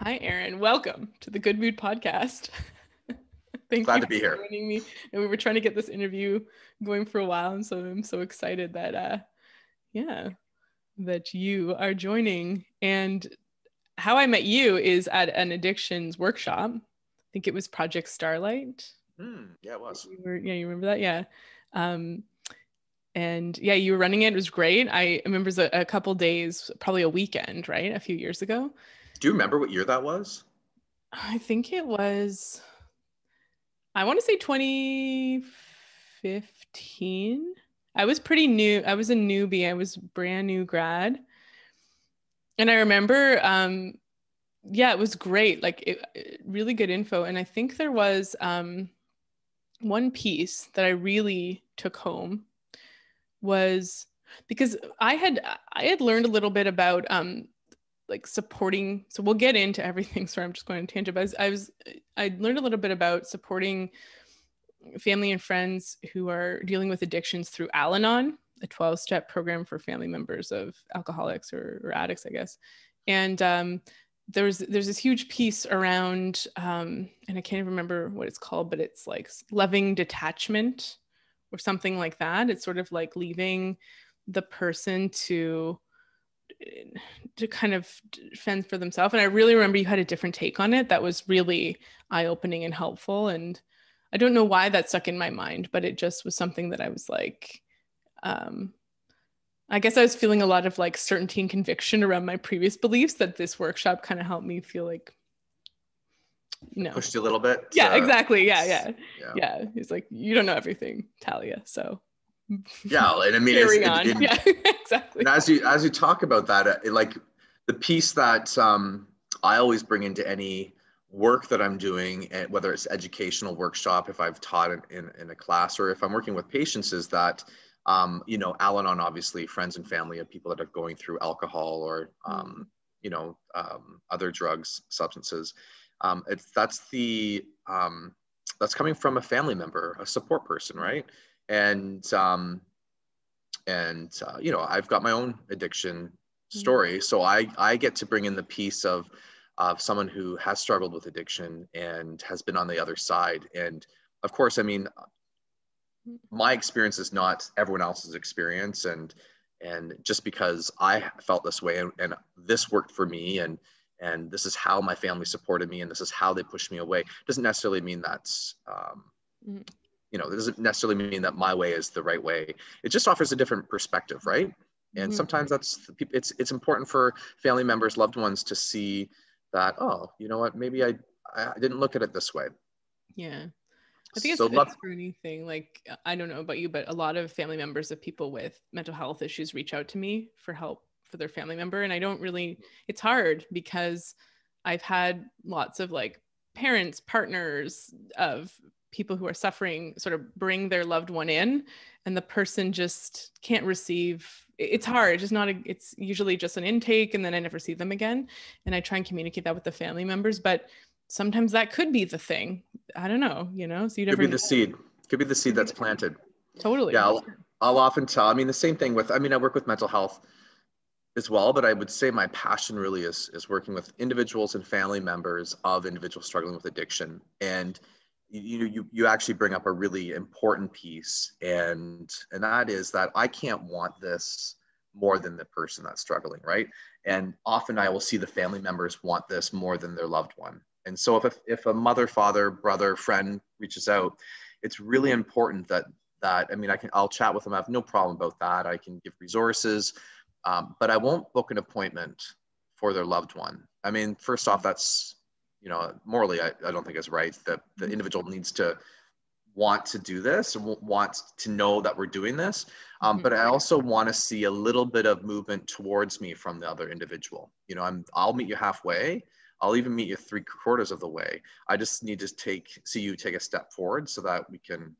Hi, Aaron. Welcome to the Good Mood Podcast. Thank Glad you to be here. Joining me. And we were trying to get this interview going for a while, and so I'm so excited that, uh, yeah, that you are joining. And how I met you is at an addictions workshop. I think it was Project Starlight. Mm, yeah, it was. You were, yeah, you remember that? Yeah. Um, and yeah, you were running it. It was great. I remember a, a couple days, probably a weekend, right? A few years ago. Do you remember what year that was? I think it was, I want to say 2015. I was pretty new. I was a newbie. I was brand new grad. And I remember, um, yeah, it was great. Like it, really good info. And I think there was um, one piece that I really took home was because I had I had learned a little bit about um, like supporting so we'll get into everything sorry i'm just going to tangent but I was, I was i learned a little bit about supporting family and friends who are dealing with addictions through al-anon a 12-step program for family members of alcoholics or, or addicts i guess. And um, there's there's this huge piece around um, and i can't even remember what it's called but it's like loving detachment or something like that. It's sort of like leaving the person to to kind of fend for themselves. And I really remember you had a different take on it that was really eye opening and helpful. And I don't know why that stuck in my mind, but it just was something that I was like, um, I guess I was feeling a lot of like certainty and conviction around my previous beliefs that this workshop kind of helped me feel like, you know, pushed you a little bit. Yeah, exactly. Yeah, yeah, yeah. Yeah. He's like, you don't know everything, Talia. So yeah and i mean carrying on. It, yeah exactly. and as you as you talk about that uh, it, like the piece that um, i always bring into any work that i'm doing and whether it's educational workshop if i've taught in, in, in a class or if i'm working with patients is that um, you know al-anon obviously friends and family of people that are going through alcohol or um, you know um, other drugs substances. Um, it's that's the um, that's coming from a family member a support person right and um, and uh, you know I've got my own addiction mm-hmm. story, so I I get to bring in the piece of of someone who has struggled with addiction and has been on the other side, and of course, I mean, my experience is not everyone else's experience, and and just because I felt this way and, and this worked for me and and this is how my family supported me and this is how they pushed me away doesn't necessarily mean that's um, mm-hmm you know, it doesn't necessarily mean that my way is the right way. It just offers a different perspective, right? And mm-hmm. sometimes that's it's it's important for family members, loved ones to see that oh, you know what, maybe I I didn't look at it this way. Yeah. I think it's, so it's for anything. Like I don't know about you, but a lot of family members of people with mental health issues reach out to me for help for their family member, and I don't really. It's hard because I've had lots of like parents, partners of people who are suffering sort of bring their loved one in and the person just can't receive it's hard it's just not a, it's usually just an intake and then i never see them again and i try and communicate that with the family members but sometimes that could be the thing. I don't know you know so you never could be know. the seed could be the seed that's planted. Totally. Yeah I'll, I'll often tell i mean the same thing with i mean i work with mental health as well but i would say my passion really is is working with individuals and family members of individuals struggling with addiction and you know you you actually bring up a really important piece and and that is that i can't want this more than the person that's struggling right? And often i will see the family members want this more than their loved one. And so if a, if a mother father brother friend reaches out it's really important that that i mean i can i'll chat with them. I have no problem about that. I can give resources um, but i won't book an appointment for their loved one. I mean first off that's you know, morally, I, I don't think it's right that the mm-hmm. individual needs to want to do this and want to know that we're doing this. Um, mm-hmm. But I also want to see a little bit of movement towards me from the other individual. You know, I'm, I'll meet you halfway. I'll even meet you three quarters of the way. I just need to take, see you take a step forward so that we can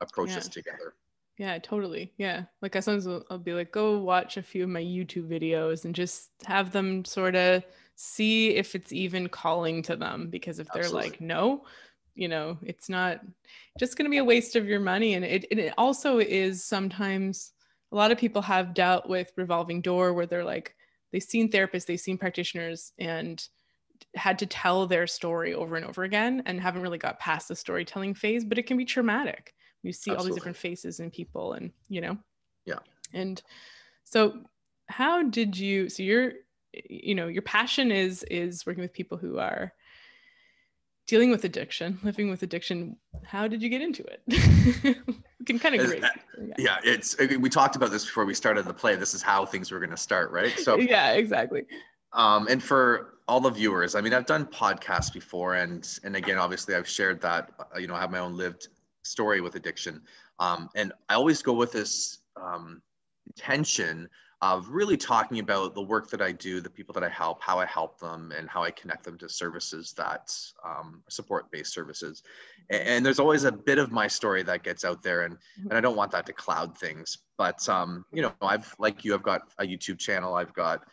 approach yeah. this together. Yeah, totally. Yeah. Like I sometimes I'll, I'll be like, go watch a few of my YouTube videos and just have them sort of see if it's even calling to them because if they're like no you know it's not just going to be a waste of your money. And it, it also is sometimes a lot of people have dealt with revolving door where they're like they've seen therapists they've seen practitioners and had to tell their story over and over again and haven't really got past the storytelling phase but it can be traumatic. You see Absolutely. all these different faces in people and you know? Yeah. And so how did you so you're you know your passion is is working with people who are dealing with addiction living with addiction. How did you get into it? We can kind of great yeah. yeah it's we talked about this before we started the play. This is how things were going to start right? So yeah exactly. um, and for all the viewers i mean i've done podcasts before and and again obviously i've shared that uh, you know i have my own lived story with addiction. Um, and i always go with this um, intention of really talking about the work that I do, the people that I help, how I help them, and how I connect them to services that um, support based services. And, and, there's always a bit of my story that gets out there, and, and I don't want that to cloud things. But, um, you know, I've, like you, I've got a YouTube channel, I've got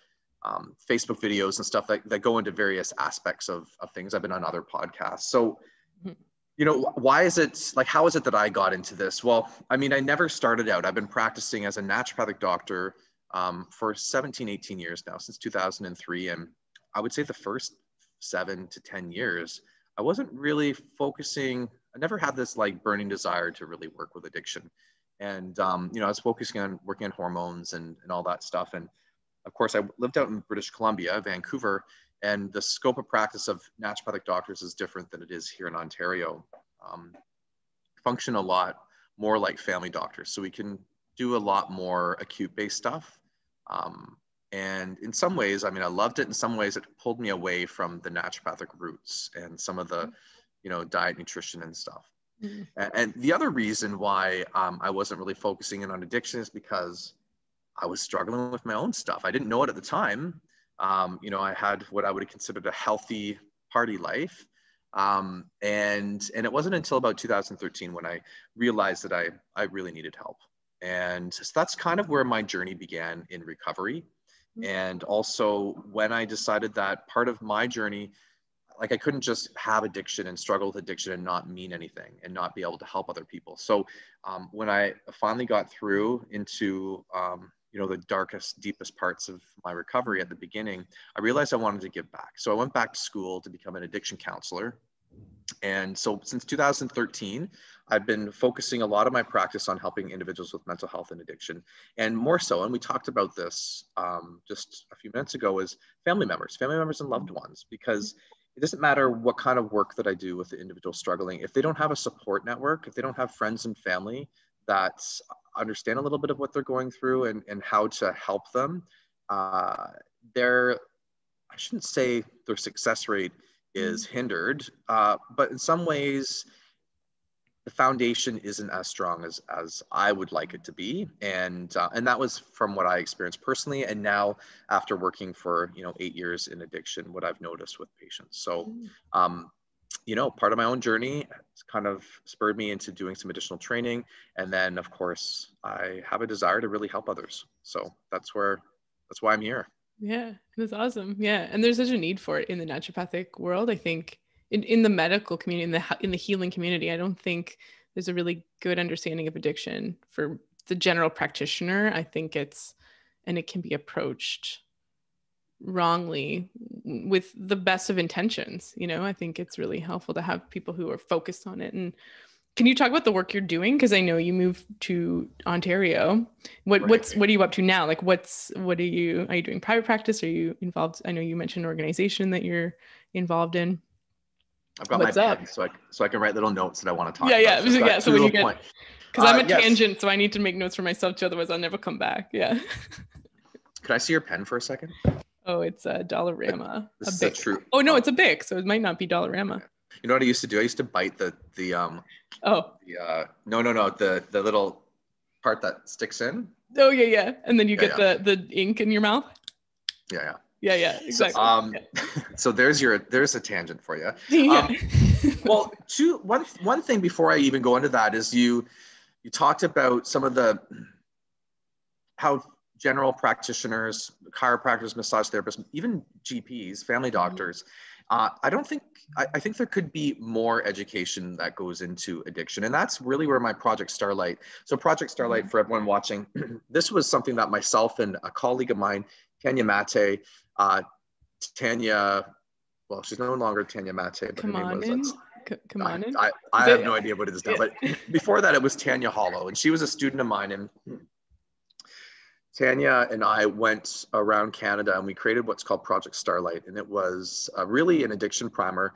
um, Facebook videos and stuff that, that go into various aspects of, of things. I've been on other podcasts. So, mm-hmm. you know, why is it like, how is it that I got into this? Well, I mean, I never started out. I've been practicing as a naturopathic doctor um, for 17, 18 years now, since 2003. And I would say the first seven to 10 years, I wasn't really focusing, I never had this like burning desire to really work with addiction. And, um, you know, I was focusing on working on hormones and, and all that stuff. And of course, I lived out in British Columbia, Vancouver, and the scope of practice of naturopathic doctors is different than it is here in Ontario. Um, function a lot more like family doctors. So we can do a lot more acute based stuff um, and in some ways, I mean, I loved it. In some ways, it pulled me away from the naturopathic roots and some of the, you know, diet, nutrition, and stuff. Mm-hmm. And, and, the other reason why um, I wasn't really focusing in on addiction is because I was struggling with my own stuff. I didn't know it at the time. Um, you know, I had what I would have considered a healthy party life. Um, and and it wasn't until about 2013 when I realized that I I really needed help. And so that's kind of where my journey began in recovery. Mm-hmm. And also when I decided that part of my journey, like I couldn't just have addiction and struggle with addiction and not mean anything and not be able to help other people. So um, when I finally got through into um, you know the darkest deepest parts of my recovery at the beginning i realized i wanted to give back so i went back to school to become an addiction counselor and so since 2013, I've been focusing a lot of my practice on helping individuals with mental health and addiction. And more so, and we talked about this um, just a few minutes ago, is family members, family members and loved ones, because it doesn't matter what kind of work that I do with the individual struggling. If they don't have a support network, if they don't have friends and family that understand a little bit of what they're going through and, and how to help them, uh, their, I shouldn't say their success rate is mm-hmm. hindered. Uh, but in some ways, the foundation isn't as strong as as I would like it to be, and uh, and that was from what I experienced personally, and now after working for you know eight years in addiction, what I've noticed with patients. So, mm. um, you know, part of my own journey kind of spurred me into doing some additional training, and then of course I have a desire to really help others. So that's where that's why I'm here. Yeah, that's awesome. Yeah, and there's such a need for it in the naturopathic world. I think in, in the medical community, in the in the healing community, I don't think there's a really good understanding of addiction for the general practitioner. I think it's and it can be approached wrongly with the best of intentions. You know, I think it's really helpful to have people who are focused on it and can you talk about the work you're doing? Because I know you moved to Ontario. What right. what's what are you up to now? Like what's what are you are you doing private practice? Are you involved? I know you mentioned an organization that you're involved in. I've got what's my up? pen so I so I can write little notes that I want to talk yeah, about. Yeah, so yeah. So when you get because uh, I'm a yes. tangent, so I need to make notes for myself too, otherwise I'll never come back. Yeah. Could I see your pen for a second? Oh, it's a Dollarama. This a is Bic. a true. Oh no, it's a Bic, so it might not be Dollarama. You know what I used to do? I used to bite the the um oh the, uh no no no the the little part that sticks in. Oh yeah yeah, and then you yeah, get yeah. the the ink in your mouth. Yeah yeah. Yeah yeah exactly. So, um, yeah. so there's your there's a tangent for you. Yeah. Um, well, two one one thing before I even go into that is you you talked about some of the how general practitioners, chiropractors, massage therapists, even GPs, family mm-hmm. doctors. Mm-hmm uh, I don't think, I, I, think there could be more education that goes into addiction. And that's really where my Project Starlight. So, Project Starlight, for everyone watching, this was something that myself and a colleague of mine, Tanya Mate, uh, Tanya well, she's no longer Tanya Mate, but Come her name on was. that's- C- come on in. I, I, I have no idea what it is now, but before that, it was Tanya Hollow, and she was a student of mine. And Tanya and I went around Canada and we created what's called Project Starlight, and it was uh, really an addiction primer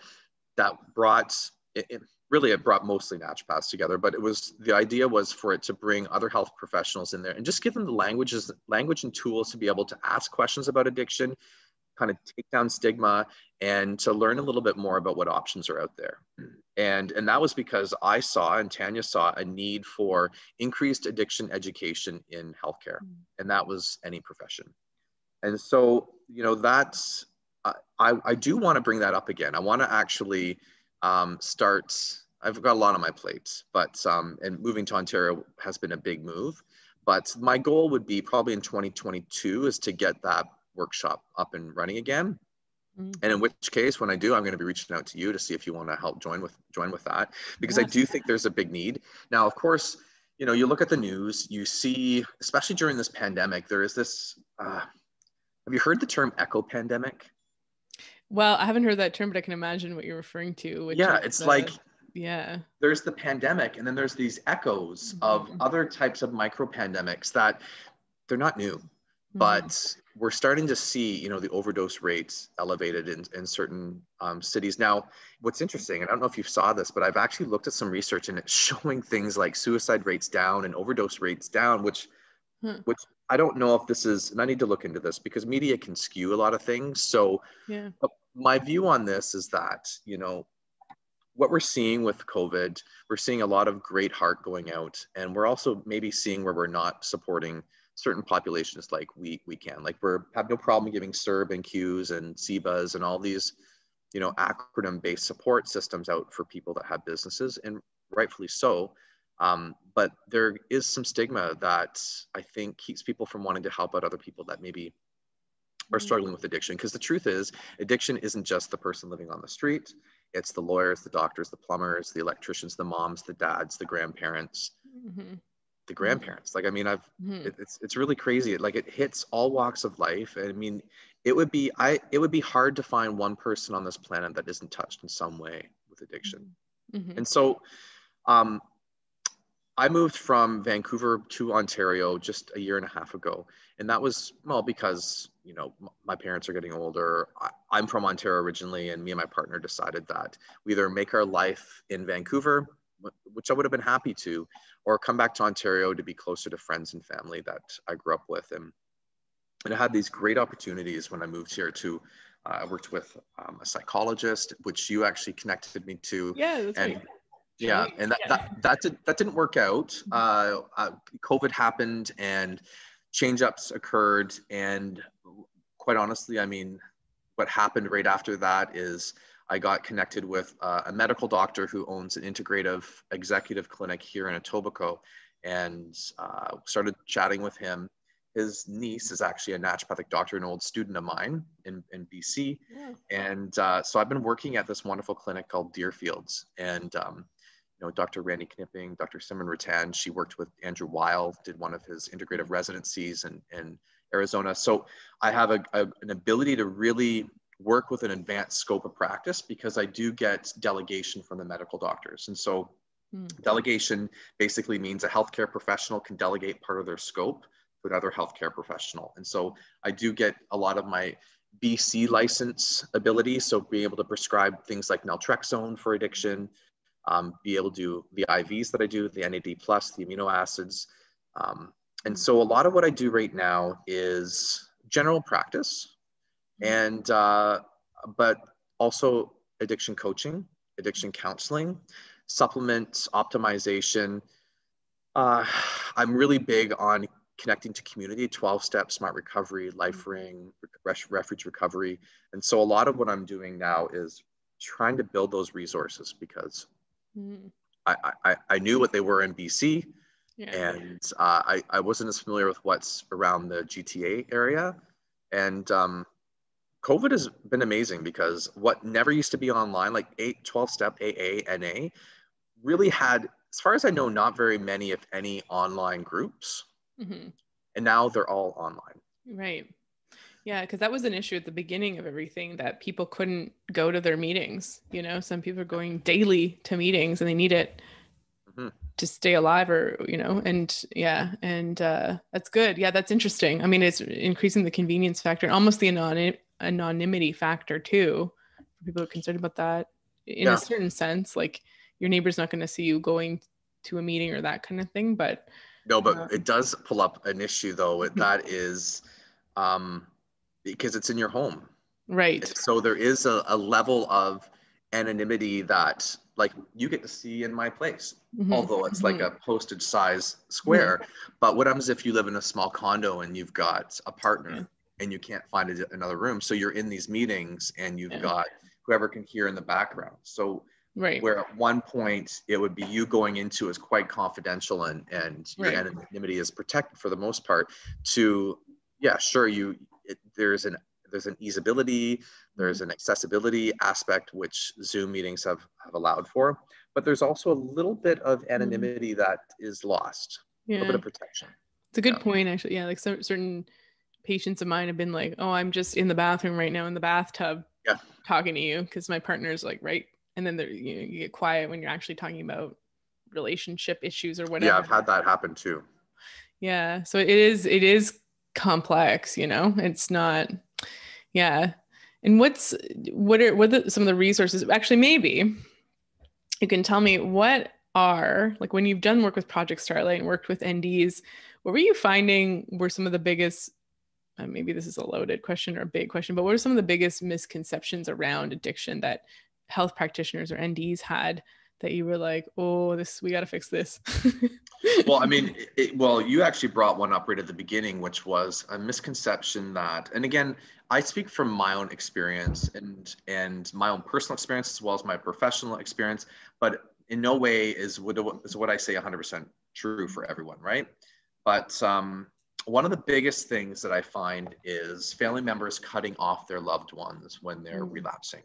that brought it, it- really it brought mostly naturopaths together, but it was the idea was for it to bring other health professionals in there and just give them the languages, language and tools to be able to ask questions about addiction, kind of take down stigma, and to learn a little bit more about what options are out there. And and that was because I saw and Tanya saw a need for increased addiction education in healthcare, Mm. and that was any profession. And so you know that's I I, I do want to bring that up again. I want to actually um, start. I've got a lot on my plate, but um, and moving to Ontario has been a big move. But my goal would be probably in 2022 is to get that workshop up and running again. Mm. And in which case, when I do, I'm going to be reaching out to you to see if you want to help join with join with that because I do think there's a big need. Now, of course, you know, you look at the news, you see, especially during this pandemic, there is this. Uh, have you heard the term echo pandemic? Well, I haven't heard that term, but I can imagine what you're referring to. Which yeah, it's the- like yeah. there's the pandemic, and then there's these echoes of Mhm. other types of micro pandemics that they're not new. Mhm. but we're starting to see you know the overdose rates elevated in, in certain um, cities now what's interesting and i don't know if you saw this but i've actually looked at some research and it's showing things like suicide rates down and overdose rates down which Hmm. which i don't know if this is and i need to look into this because media can skew a lot of things so yeah. my view on this is that you know what we're seeing with covid we're seeing a lot of great heart going out and we're also maybe seeing where we're not supporting certain populations like we we can. Like we're have no problem giving CERB and qs and CEBAs and all these you know acronym based support systems out for people that have businesses and rightfully so. Um, but there is some stigma that i think keeps people from wanting to help out other people that maybe are Mhm. struggling with addiction. Because the truth is addiction isn't just the person living on the street. It's the lawyers the doctors the plumbers the electricians the moms the dads the grandparents. Mhm. The grandparents like i mean i've Mhm. it, it's it's really crazy like it hits all walks of life and i mean it would be i it would be hard to find one person on this planet that isn't touched in some way with addiction Mhm. and so um, I moved from Vancouver to Ontario just a year and a half ago. And that was, well, because, you know, m- my parents are getting older. I, I'm from Ontario originally, and me and my partner decided that we either make our life in Vancouver, which I would have been happy to, or come back to Ontario to be closer to friends and family that I grew up with. And, and I had these great opportunities when I moved here to, uh, I worked with um, a psychologist, which you actually connected me to. Yeah, that's and yeah and that, Yeah. that that did that didn't work out. Uh, uh covid happened and change ups occurred. And quite honestly i mean what happened right after that is i got connected with uh, a medical doctor who owns an integrative executive clinic here in etobicoke and uh, started chatting with him his niece is actually a naturopathic doctor an old student of mine in, in bc Yeah. and uh, so I've been working at this wonderful clinic called Deerfields. And, um, you know, Dr. Randy Knipping, Dr. Simon Rattan, she worked with Andrew Weil, did one of his integrative residencies in, in Arizona. So I have a, a- an ability to really work with an advanced scope of practice because I do get delegation from the medical doctors. And so Mm. delegation basically means a healthcare professional can delegate part of their scope to another healthcare professional. And so I do get a lot of my BC license ability. So being able to prescribe things like naltrexone for addiction, um, be able to do the IVs that I do, the NAD plus, the amino acids. Um, and so a lot of what I do right now is general practice and, uh, but also addiction coaching, addiction counseling, supplement optimization. Uh, I'm really big on connecting to community 12 step smart recovery LifeRing ref- refuge recovery and so a lot of what i'm doing now is trying to build those resources because Mhm. i i, I knew what they were in bc Yeah. and uh, I, I wasn't as familiar with what's around the gta area and um, covid has been amazing because what never used to be online like 8 12 step aa na really had as far as i know not very many if any online groups Mhm. and now they're all online Right. Yeah, because that was an issue at the beginning of everything that people couldn't go to their meetings. You know, some people are going daily to meetings and they need it mm-hmm. to stay alive or, you know, and yeah, and uh, that's good. Yeah, that's interesting. I mean, it's increasing the convenience factor and almost the anonym- anonymity factor too. For people who are concerned about that in yeah. a certain sense, like your neighbor's not going to see you going to a meeting or that kind of thing. But no, but uh, it does pull up an issue though. that is, um, because it's in your home. Right. So there is a, a level of anonymity that like you get to see in my place, mm-hmm. although it's mm-hmm. like a postage size square. Mm-hmm. But what happens if you live in a small condo and you've got a partner. And you can't find a, another room? So you're in these meetings and you've yeah. got whoever can hear in the background. So right where at one point it would be you going into is quite confidential and and your right. anonymity is protected for the most part to yeah sure you it, there's an there's an easeability there's an accessibility aspect which zoom meetings have have allowed for but there's also a little bit of mm-hmm. anonymity mm. that is lost yeah. a little bit of protection it's a good yeah. point actually yeah like so, certain patients of mine have been like oh i'm just in the bathroom right now in the bathtub yeah. talking to you because my partner's like right? And then you, know, you get quiet when you're actually talking about relationship issues or whatever yeah i've had that happen too. Yeah so it is it is complex you know? It's not yeah. And what's what are what are some of the resources? Actually maybe you can tell me what are like when you've done work with project starlight and worked with nds what were you finding were some of the biggest uh, maybe this is a loaded question or a big question but what are some of the biggest misconceptions around addiction that health practitioners or nds had that you were like, oh, this we got to fix this? well, I mean, it, well, you actually brought one up right at the beginning, which was a misconception that, and again, I speak from my own experience and and my own personal experience as well as my professional experience, but in no way is what is what I say 100% true for everyone, right? But um, one of the biggest things that I find is family members cutting off their loved ones when they're mm. relapsing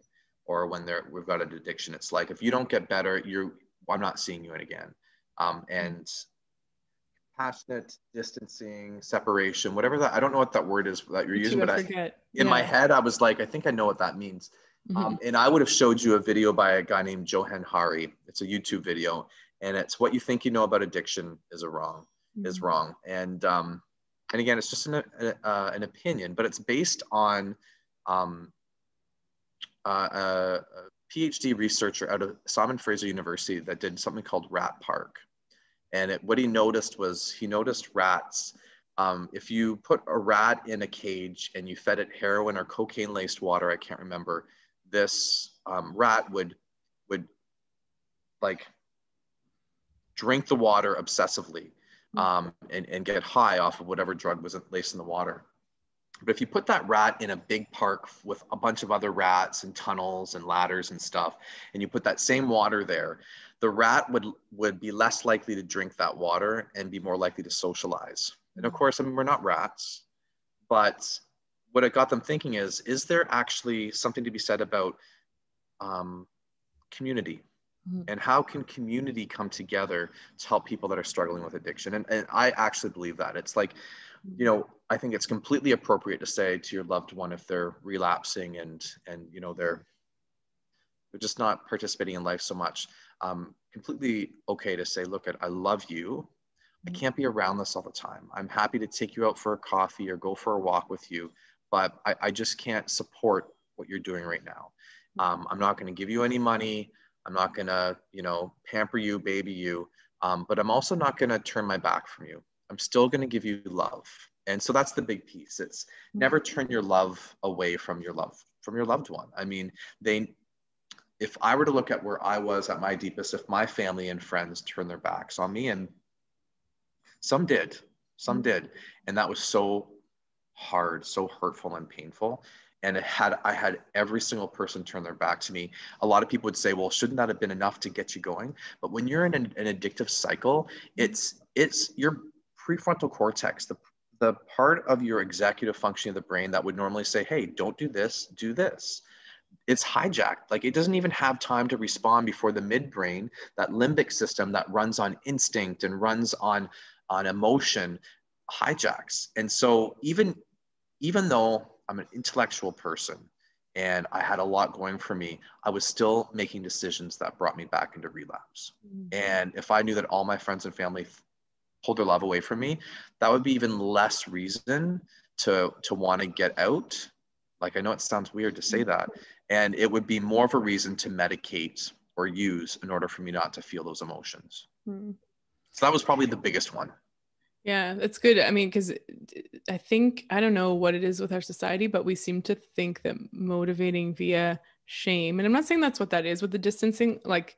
or when they're we've got an addiction it's like if you don't get better you're i'm not seeing you again um, and passionate distancing separation whatever that i don't know what that word is that you're using but I, in yeah. my head i was like i think i know what that means mm-hmm. um, and i would have showed you a video by a guy named Johann Hari it's a youtube video and it's what you think you know about addiction is a wrong mm-hmm. is wrong and um, and again it's just an, an opinion but it's based on um, uh, a, PhD researcher out of Simon Fraser University that did something called Rat Park. And it, what he noticed was he noticed rats. Um, if you put a rat in a cage and you fed it heroin or cocaine laced water, I can't remember, this um, rat would, would like drink the water obsessively um, and, and get high off of whatever drug was laced in the water. But if you put that rat in a big park with a bunch of other rats and tunnels and ladders and stuff, and you put that same water there, the rat would would be less likely to drink that water and be more likely to socialize. And of course, I mean we're not rats, but what it got them thinking is: is there actually something to be said about um, community? Mm-hmm. And how can community come together to help people that are struggling with addiction? And, and I actually believe that it's like you know, I think it's completely appropriate to say to your loved one if they're relapsing and and you know they're they're just not participating in life so much. Um, completely okay to say, look, at I love you. I can't be around this all the time. I'm happy to take you out for a coffee or go for a walk with you, but I, I just can't support what you're doing right now. Um, I'm not going to give you any money. I'm not going to, you know, pamper you, baby you. Um, but I'm also not going to turn my back from you. I'm still going to give you love. And so that's the big piece. It's never turn your love away from your love from your loved one. I mean, they if I were to look at where I was at my deepest, if my family and friends turned their backs on me, and some did, some mm-hmm. did, and that was so hard, so hurtful and painful. And it had I had every single person turn their back to me. A lot of people would say, "Well, shouldn't that have been enough to get you going?" But when you're in an, an addictive cycle, it's it's you're prefrontal cortex, the, the part of your executive function of the brain that would normally say, hey, don't do this, do this. It's hijacked. Like it doesn't even have time to respond before the midbrain, that limbic system that runs on instinct and runs on, on emotion, hijacks. And so even, even though I'm an intellectual person and I had a lot going for me, I was still making decisions that brought me back into relapse. Mm-hmm. And if I knew that all my friends and family pulled their love away from me, that would be even less reason to to want to get out. Like I know it sounds weird to say that, and it would be more of a reason to medicate or use in order for me not to feel those emotions. Mm-hmm. So that was probably the biggest one. Yeah, that's good. I mean, because I think, I don't know what it is with our society, but we seem to think that motivating via shame, and I'm not saying that's what that is with the distancing, like,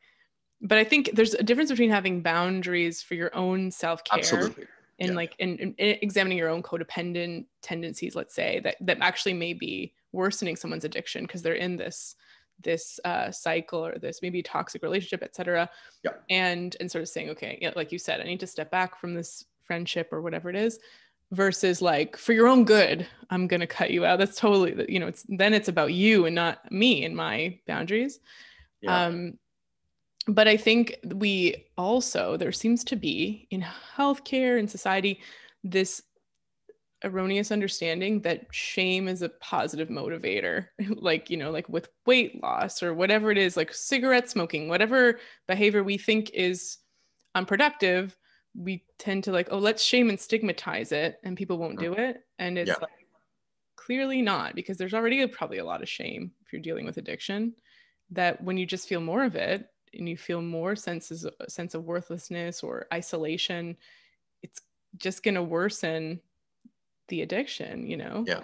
but I think there's a difference between having boundaries for your own self care. And yeah. like and, examining your own codependent tendencies, let's say that that actually may be worsening someone's addiction because they're in this this uh, cycle or this maybe toxic relationship, etc. Yeah. And and sort of saying, okay, like you said, I need to step back from this friendship or whatever it is versus like for your own good i'm going to cut you out. That's totally you know it's then it's about you and not me and my boundaries. Yeah. um but i think we also there seems to be in healthcare and society this erroneous understanding that shame is a positive motivator. Like you know like with weight loss or whatever it is like cigarette smoking whatever behavior we think is unproductive we tend to like, oh, let's shame and stigmatize it and people won't mm. do it. And it's yeah. like, clearly not because there's already a, probably a lot of shame if you're dealing with addiction that when you just feel more of it and you feel more senses sense of worthlessness or isolation it's just going to worsen the addiction you know? Yeah.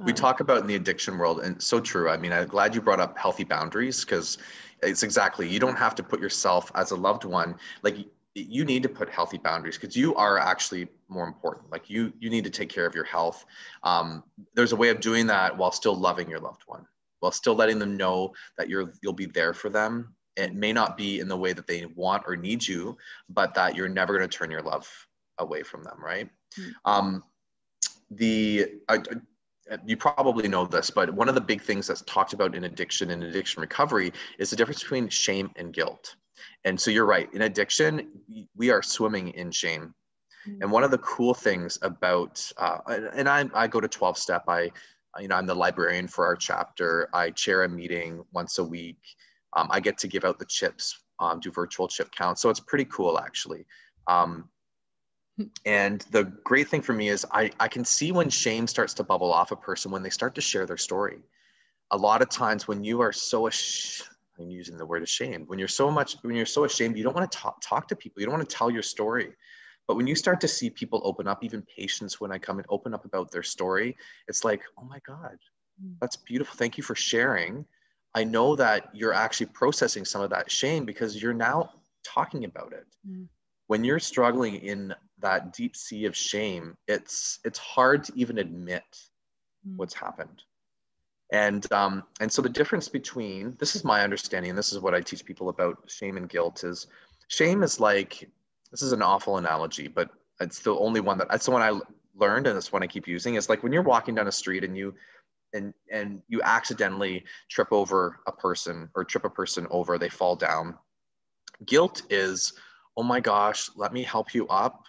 We talk about in the addiction world and so true. I mean i'm glad you brought up healthy boundaries because it's exactly you don't have to put yourself as a loved one like you need to put healthy boundaries because you are actually more important like you you need to take care of your health um, there's a way of doing that while still loving your loved one while still letting them know that you're you'll be there for them it may not be in the way that they want or need you but that you're never going to turn your love away from them right mm-hmm. um, the I, you probably know this, but one of the big things that's talked about in addiction and addiction recovery is the difference between shame and guilt. And so you're right. In addiction, we are swimming in shame. And one of the cool things about, uh, and I, I go to 12 step, I, you know, I'm the librarian for our chapter. I chair a meeting once a week. Um, I get to give out the chips, um, do virtual chip counts. So it's pretty cool actually. Um, and the great thing for me is I, I can see when shame starts to bubble off a person when they start to share their story. A lot of times when you are so ash- I'm using the word ashamed. When you're so much, when you're so ashamed, you don't want to talk, talk to people. You don't want to tell your story. But when you start to see people open up, even patients, when I come and open up about their story, it's like, oh my God, mm. that's beautiful. Thank you for sharing. I know that you're actually processing some of that shame because you're now talking about it. Mm. When you're struggling in that deep sea of shame, it's it's hard to even admit mm. what's happened. And, um, and so the difference between, this is my understanding, and this is what I teach people about shame and guilt is shame is like, this is an awful analogy, but it's the only one that, that's the one I learned and it's one I keep using is like when you're walking down a street and you, and, and you accidentally trip over a person or trip a person over, they fall down. Guilt is, oh my gosh, let me help you up.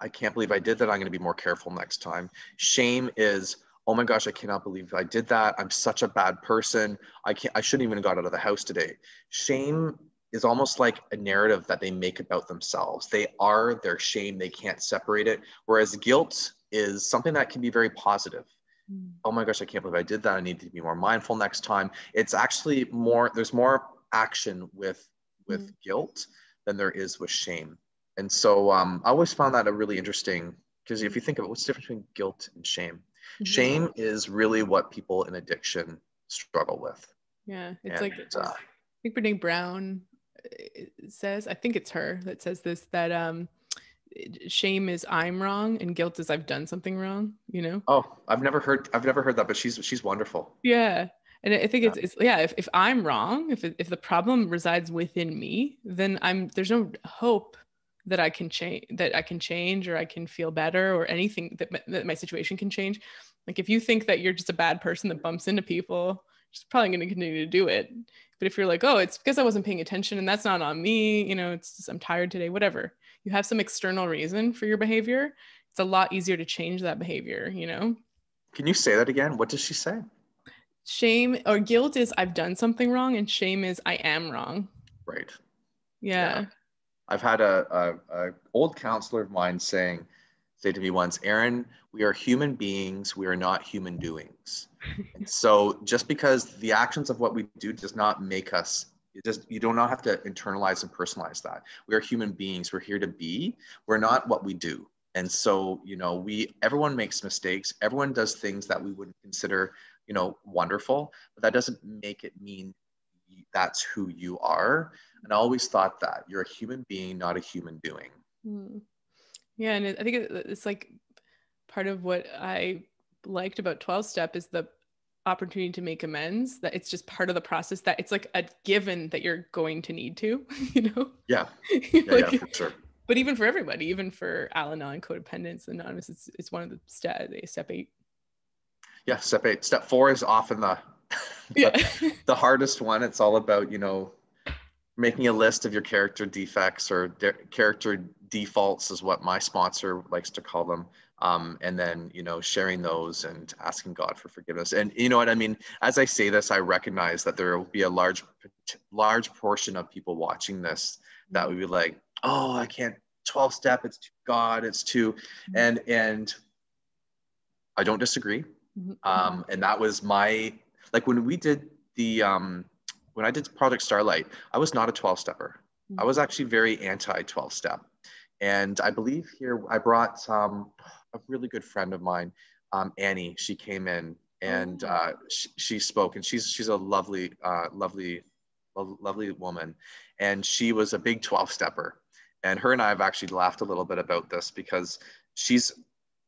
I can't believe I did that. I'm going to be more careful next time. Shame is, oh my gosh, I cannot believe I did that. I'm such a bad person. I can't, I shouldn't even have got out of the house today. Shame is almost like a narrative that they make about themselves. They are their shame. They can't separate it. Whereas guilt is something that can be very positive. Mm. Oh my gosh, I can't believe I did that. I need to be more mindful next time. It's actually more, there's more action with, with mm. guilt than there is with shame. And so um, I always found that a really interesting, because if you think of it, what's the difference between guilt and shame? Mm-hmm. Shame is really what people in addiction struggle with. Yeah, it's and, like uh, I think Brene Brown uh, says. I think it's her that says this that um, shame is I'm wrong and guilt is I've done something wrong. You know. Oh, I've never heard. I've never heard that, but she's she's wonderful. Yeah. And I think it's, it's yeah. If, if I'm wrong, if if the problem resides within me, then I'm there's no hope that I can change that I can change or I can feel better or anything that, my, that my situation can change. Like if you think that you're just a bad person that bumps into people, she's probably going to continue to do it. But if you're like, oh, it's because I wasn't paying attention and that's not on me, you know, it's just, I'm tired today, whatever. You have some external reason for your behavior. It's a lot easier to change that behavior, you know? Can you say that again? What does she say? Shame or guilt is I've done something wrong, and shame is I am wrong. Right. Yeah. yeah. I've had a, a, a old counselor of mine saying, say to me once, Aaron, we are human beings, we are not human doings. and so just because the actions of what we do does not make us you just you do not have to internalize and personalize that. We are human beings. We're here to be. We're not what we do. And so, you know, we everyone makes mistakes. Everyone does things that we wouldn't consider, you know, wonderful, but that doesn't make it mean that's who you are. And I always thought that. You're a human being, not a human doing. Mm. Yeah, and I think it's like part of what I liked about 12 step is the opportunity to make amends that it's just part of the process that it's like a given that you're going to need to you know? Yeah. Yeah, like, yeah for sure. but even for everybody even for al-anon and codependence anonymous it's, it's one of the step step eight. Yeah step eight. Step four is often the the, yeah. the hardest one. It's all about you know making a list of your character defects or de- character defaults is what my sponsor likes to call them um, and then you know sharing those and asking god for forgiveness and you know what i mean as i say this i recognize that there will be a large large portion of people watching this that would be like oh i can't 12 step it's too god it's too mm-hmm. and and i don't disagree mm-hmm. um, and that was my like when we did the um, when i did project starlight i was not a 12 stepper mm-hmm. i was actually very anti 12 step and i believe here i brought um, a really good friend of mine, um, Annie. She came in and oh. uh, she, she, spoke, and she's she's a lovely, uh, lovely, lovely woman, and she was a big twelve stepper. And her and I have actually laughed a little bit about this because she's,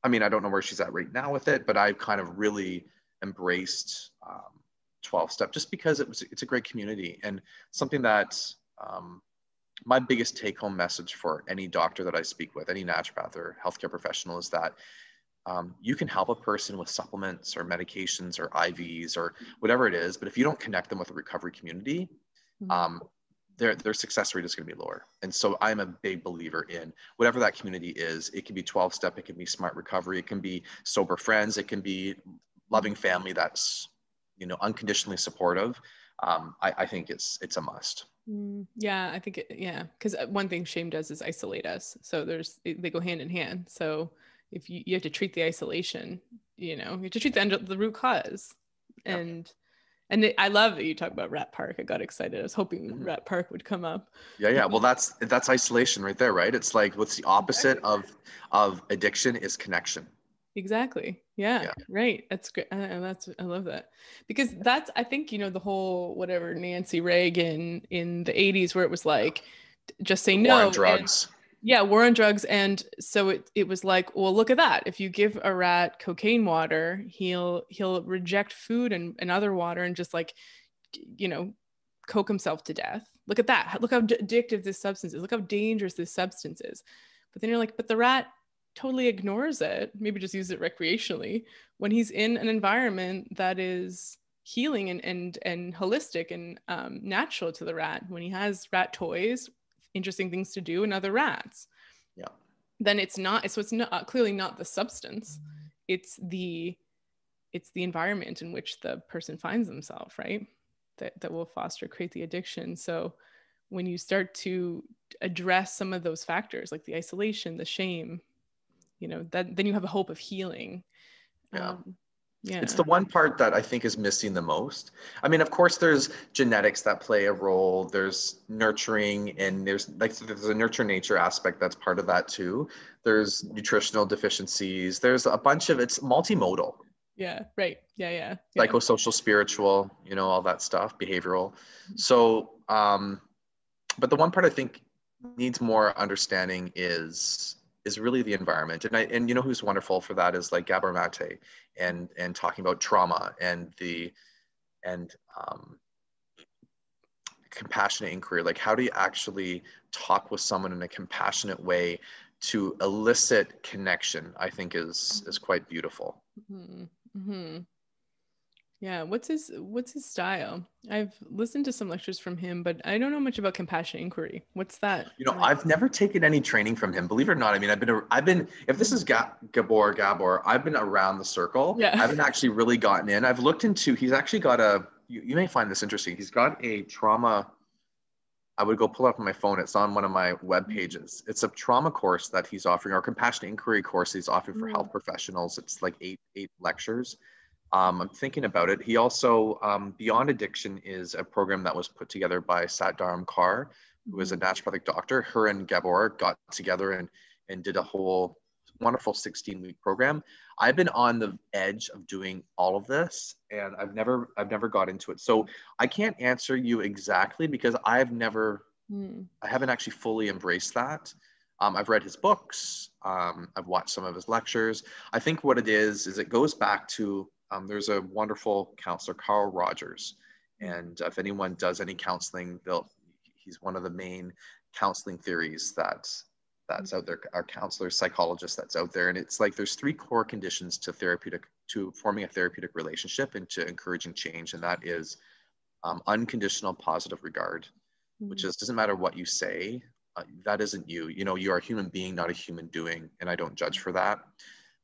I mean, I don't know where she's at right now with it, but I've kind of really embraced um, 12 step just because it was it's a great community and something that um, my biggest take home message for any doctor that I speak with, any naturopath or healthcare professional is that um, you can help a person with supplements or medications or IVs or whatever it is, but if you don't connect them with a recovery community, mm-hmm. um, their, their success rate is going to be lower. And so I'm a big believer in whatever that community is. It can be 12 step, it can be smart recovery, it can be sober friends, it can be loving family that's, you know, unconditionally supportive. Um, I, I think it's, it's a must. Mm, yeah, I think it, yeah, because uh, one thing shame does is isolate us. So there's they go hand in hand. So if you you have to treat the isolation, you know, you have to treat the the root cause, and and it, I love that you talk about Rat Park. I got excited. I was hoping mm-hmm. Rat Park would come up. Yeah, yeah. Well, that's that's isolation right there, right? It's like what's the opposite of of addiction is connection. Exactly. Yeah, yeah. Right. That's great. Uh, that's I love that because that's I think you know the whole whatever Nancy Reagan in the 80s where it was like just say no. War on drugs. And, yeah, war on drugs, and so it it was like, well, look at that. If you give a rat cocaine water, he'll he'll reject food and, and other water and just like, you know, coke himself to death. Look at that. Look how addictive this substance is. Look how dangerous this substance is. But then you're like, but the rat totally ignores it, maybe just use it recreationally when he's in an environment that is healing and and and holistic and um, natural to the rat. When he has rat toys, interesting things to do, and other rats. Yeah. Then it's not. So it's not clearly not the substance. It's the it's the environment in which the person finds themselves, right? That that will foster create the addiction. So when you start to address some of those factors like the isolation, the shame, you know that then you have a hope of healing. Yeah. Um, yeah. It's the one part that i think is missing the most. I mean of course there's genetics that play a role. There's nurturing and there's like there's a nurture nature aspect that's part of that too. There's nutritional deficiencies. There's a bunch of it's multimodal. Yeah right. Yeah yeah, yeah. psychosocial spiritual you know all that stuff behavioral. Mm-hmm. so um but the one part i think needs more understanding is is really the environment. And I and you know who's wonderful for that is like Gabor Mate and and talking about trauma and the and um, compassionate inquiry. Like how do you actually talk with someone in a compassionate way to elicit connection? I think is is quite beautiful. Mm-hmm. Mm-hmm. Yeah, what's his what's his style? I've listened to some lectures from him, but I don't know much about compassion inquiry. What's that? You know, like? I've never taken any training from him. Believe it or not, I mean, I've been I've been if this is Gabor Gabor, I've been around the circle. Yeah. I haven't actually really gotten in. I've looked into. He's actually got a. You, you may find this interesting. He's got a trauma. I would go pull up on my phone. It's on one of my web pages. It's a trauma course that he's offering, or compassion inquiry course he's offering for mm. health professionals. It's like eight eight lectures um, I'm thinking about it. He also, um, Beyond Addiction is a program that was put together by Sat Dharam Kaur, who is a mm-hmm. naturopathic doctor. Her and Gabor got together and, and did a whole wonderful 16 week program. I've been on the edge of doing all of this and I've never, I've never got into it. So I can't answer you exactly because I've never, mm. I haven't actually fully embraced that. Um, I've read his books. Um, I've watched some of his lectures. I think what it is, is it goes back to um, there's a wonderful counselor, Carl Rogers. And if anyone does any counseling, they'll, he's one of the main counseling theories that that's out there, our counselor, psychologist that's out there. And it's like there's three core conditions to therapeutic, to forming a therapeutic relationship and to encouraging change. And that is um, unconditional positive regard, mm-hmm. which is doesn't matter what you say, uh, that isn't you. You know, you are a human being, not a human doing. And I don't judge for that.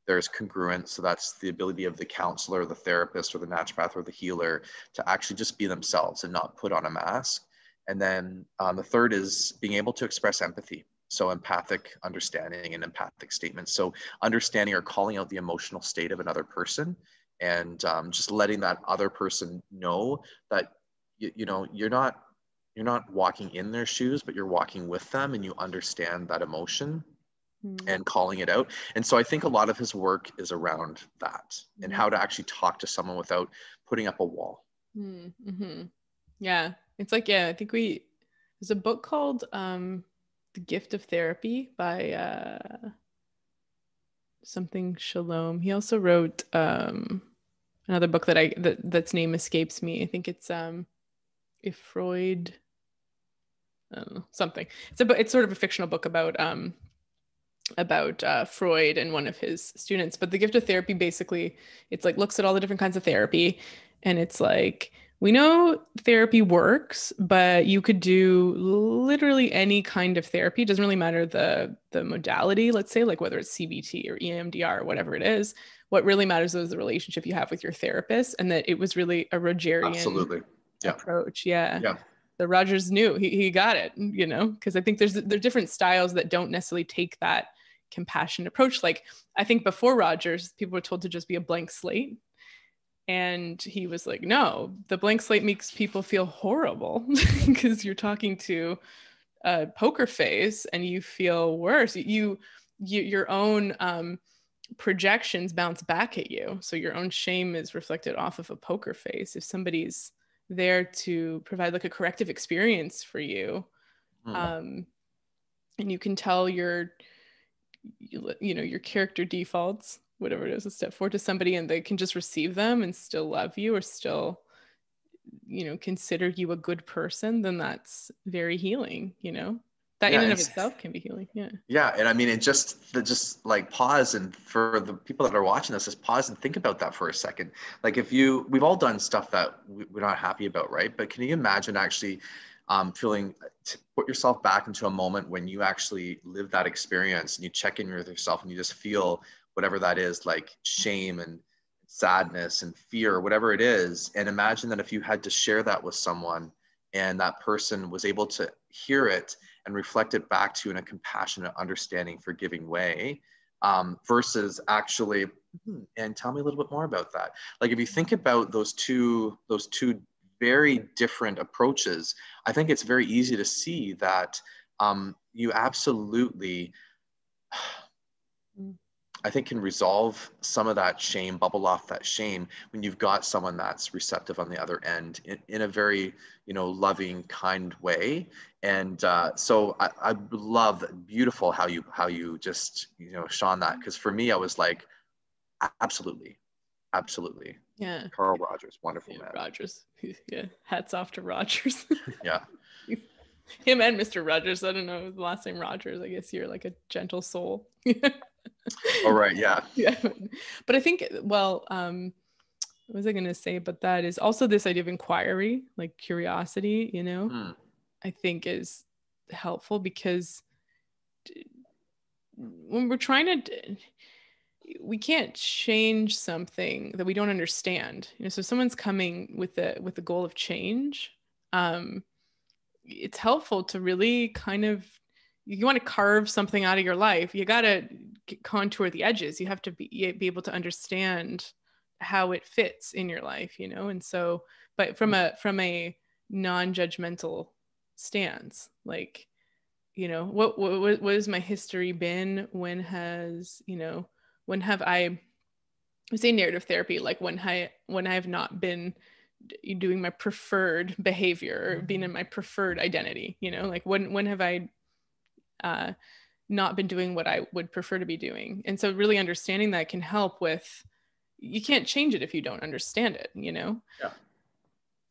There's congruence. So that's the ability of the counselor, the therapist, or the naturopath or the healer to actually just be themselves and not put on a mask. And then um, the third is being able to express empathy. So empathic understanding and empathic statements. So understanding or calling out the emotional state of another person and um, just letting that other person know that you, you know you're not you're not walking in their shoes, but you're walking with them and you understand that emotion mm. and calling it out. And so I think a lot of his work is around that mm. and how to actually talk to someone without putting up a wall. Mm, mm-hmm. Yeah. It's like, yeah, I think we, there's a book called um, The Gift of Therapy by uh, something Yalom. He also wrote um, another book that I, that, that's name escapes me. I think it's um, If Freud, know, something. It's a it's sort of a fictional book about um about uh, Freud and one of his students. But the gift of therapy basically, it's like looks at all the different kinds of therapy, and it's like we know therapy works, but you could do literally any kind of therapy. It doesn't really matter the the modality. Let's say like whether it's CBT or EMDR or whatever it is. What really matters is the relationship you have with your therapist, and that it was really a Rogerian Absolutely. Yeah. approach. Yeah. Yeah the Rogers knew he, he got it, you know, because I think there's there are different styles that don't necessarily take that compassionate approach. Like I think before Rogers, people were told to just be a blank slate. And he was like, no, the blank slate makes people feel horrible because you're talking to a poker face and you feel worse. You, you your own um, projections bounce back at you. So your own shame is reflected off of a poker face. If somebody's there to provide like a corrective experience for you, mm. um, and you can tell your you, you know your character defaults whatever it is a step forward to somebody and they can just receive them and still love you or still you know consider you a good person then that's very healing you know? That yeah, in and of itself can be healing yeah. Yeah and i mean it just the just like pause and for the people that are watching this just pause and think about that for a second. Like if you we've all done stuff that we're not happy about right? But can you imagine actually um, feeling to put yourself back into a moment when you actually live that experience and you check in with yourself and you just feel whatever that is like shame and sadness and fear whatever it is and imagine that if you had to share that with someone and that person was able to hear it and reflect it back to you in a compassionate understanding forgiving way um, versus actually hmm, and tell me a little bit more about that. Like if you think about those two those two very different approaches, I think it's very easy to see that um, you absolutely, I think, can resolve some of that shame, bubble off that shame when you've got someone that's receptive on the other end in, in a very, you know, loving, kind way. And uh, so I, I love beautiful how you how you just you know shone that because for me I was like, absolutely, absolutely yeah. Carl Rogers, wonderful yeah, man. Rogers. Yeah. Hats off to Rogers. yeah. Him and Mr. Rogers. I don't know the last name Rogers. I guess you're like a gentle soul. All right. Yeah. Yeah. But I think, well, um, what was I going to say? But that is also this idea of inquiry, like curiosity, you know, mm. I think is helpful because when we're trying to, we can't change something that we don't understand. You know, so someone's coming with the with the goal of change. Um, it's helpful to really kind of you want to carve something out of your life you got to contour the edges you have to be, be able to understand how it fits in your life you know and so but from a from a non-judgmental stance like you know what what what has my history been when has you know when have i I say narrative therapy like when i when i have not been doing my preferred behavior or being in my preferred identity you know? Like when when have i uh, not been doing what i would prefer to be doing? And so really understanding that can help with you can't change it if you don't understand it you know? Yeah.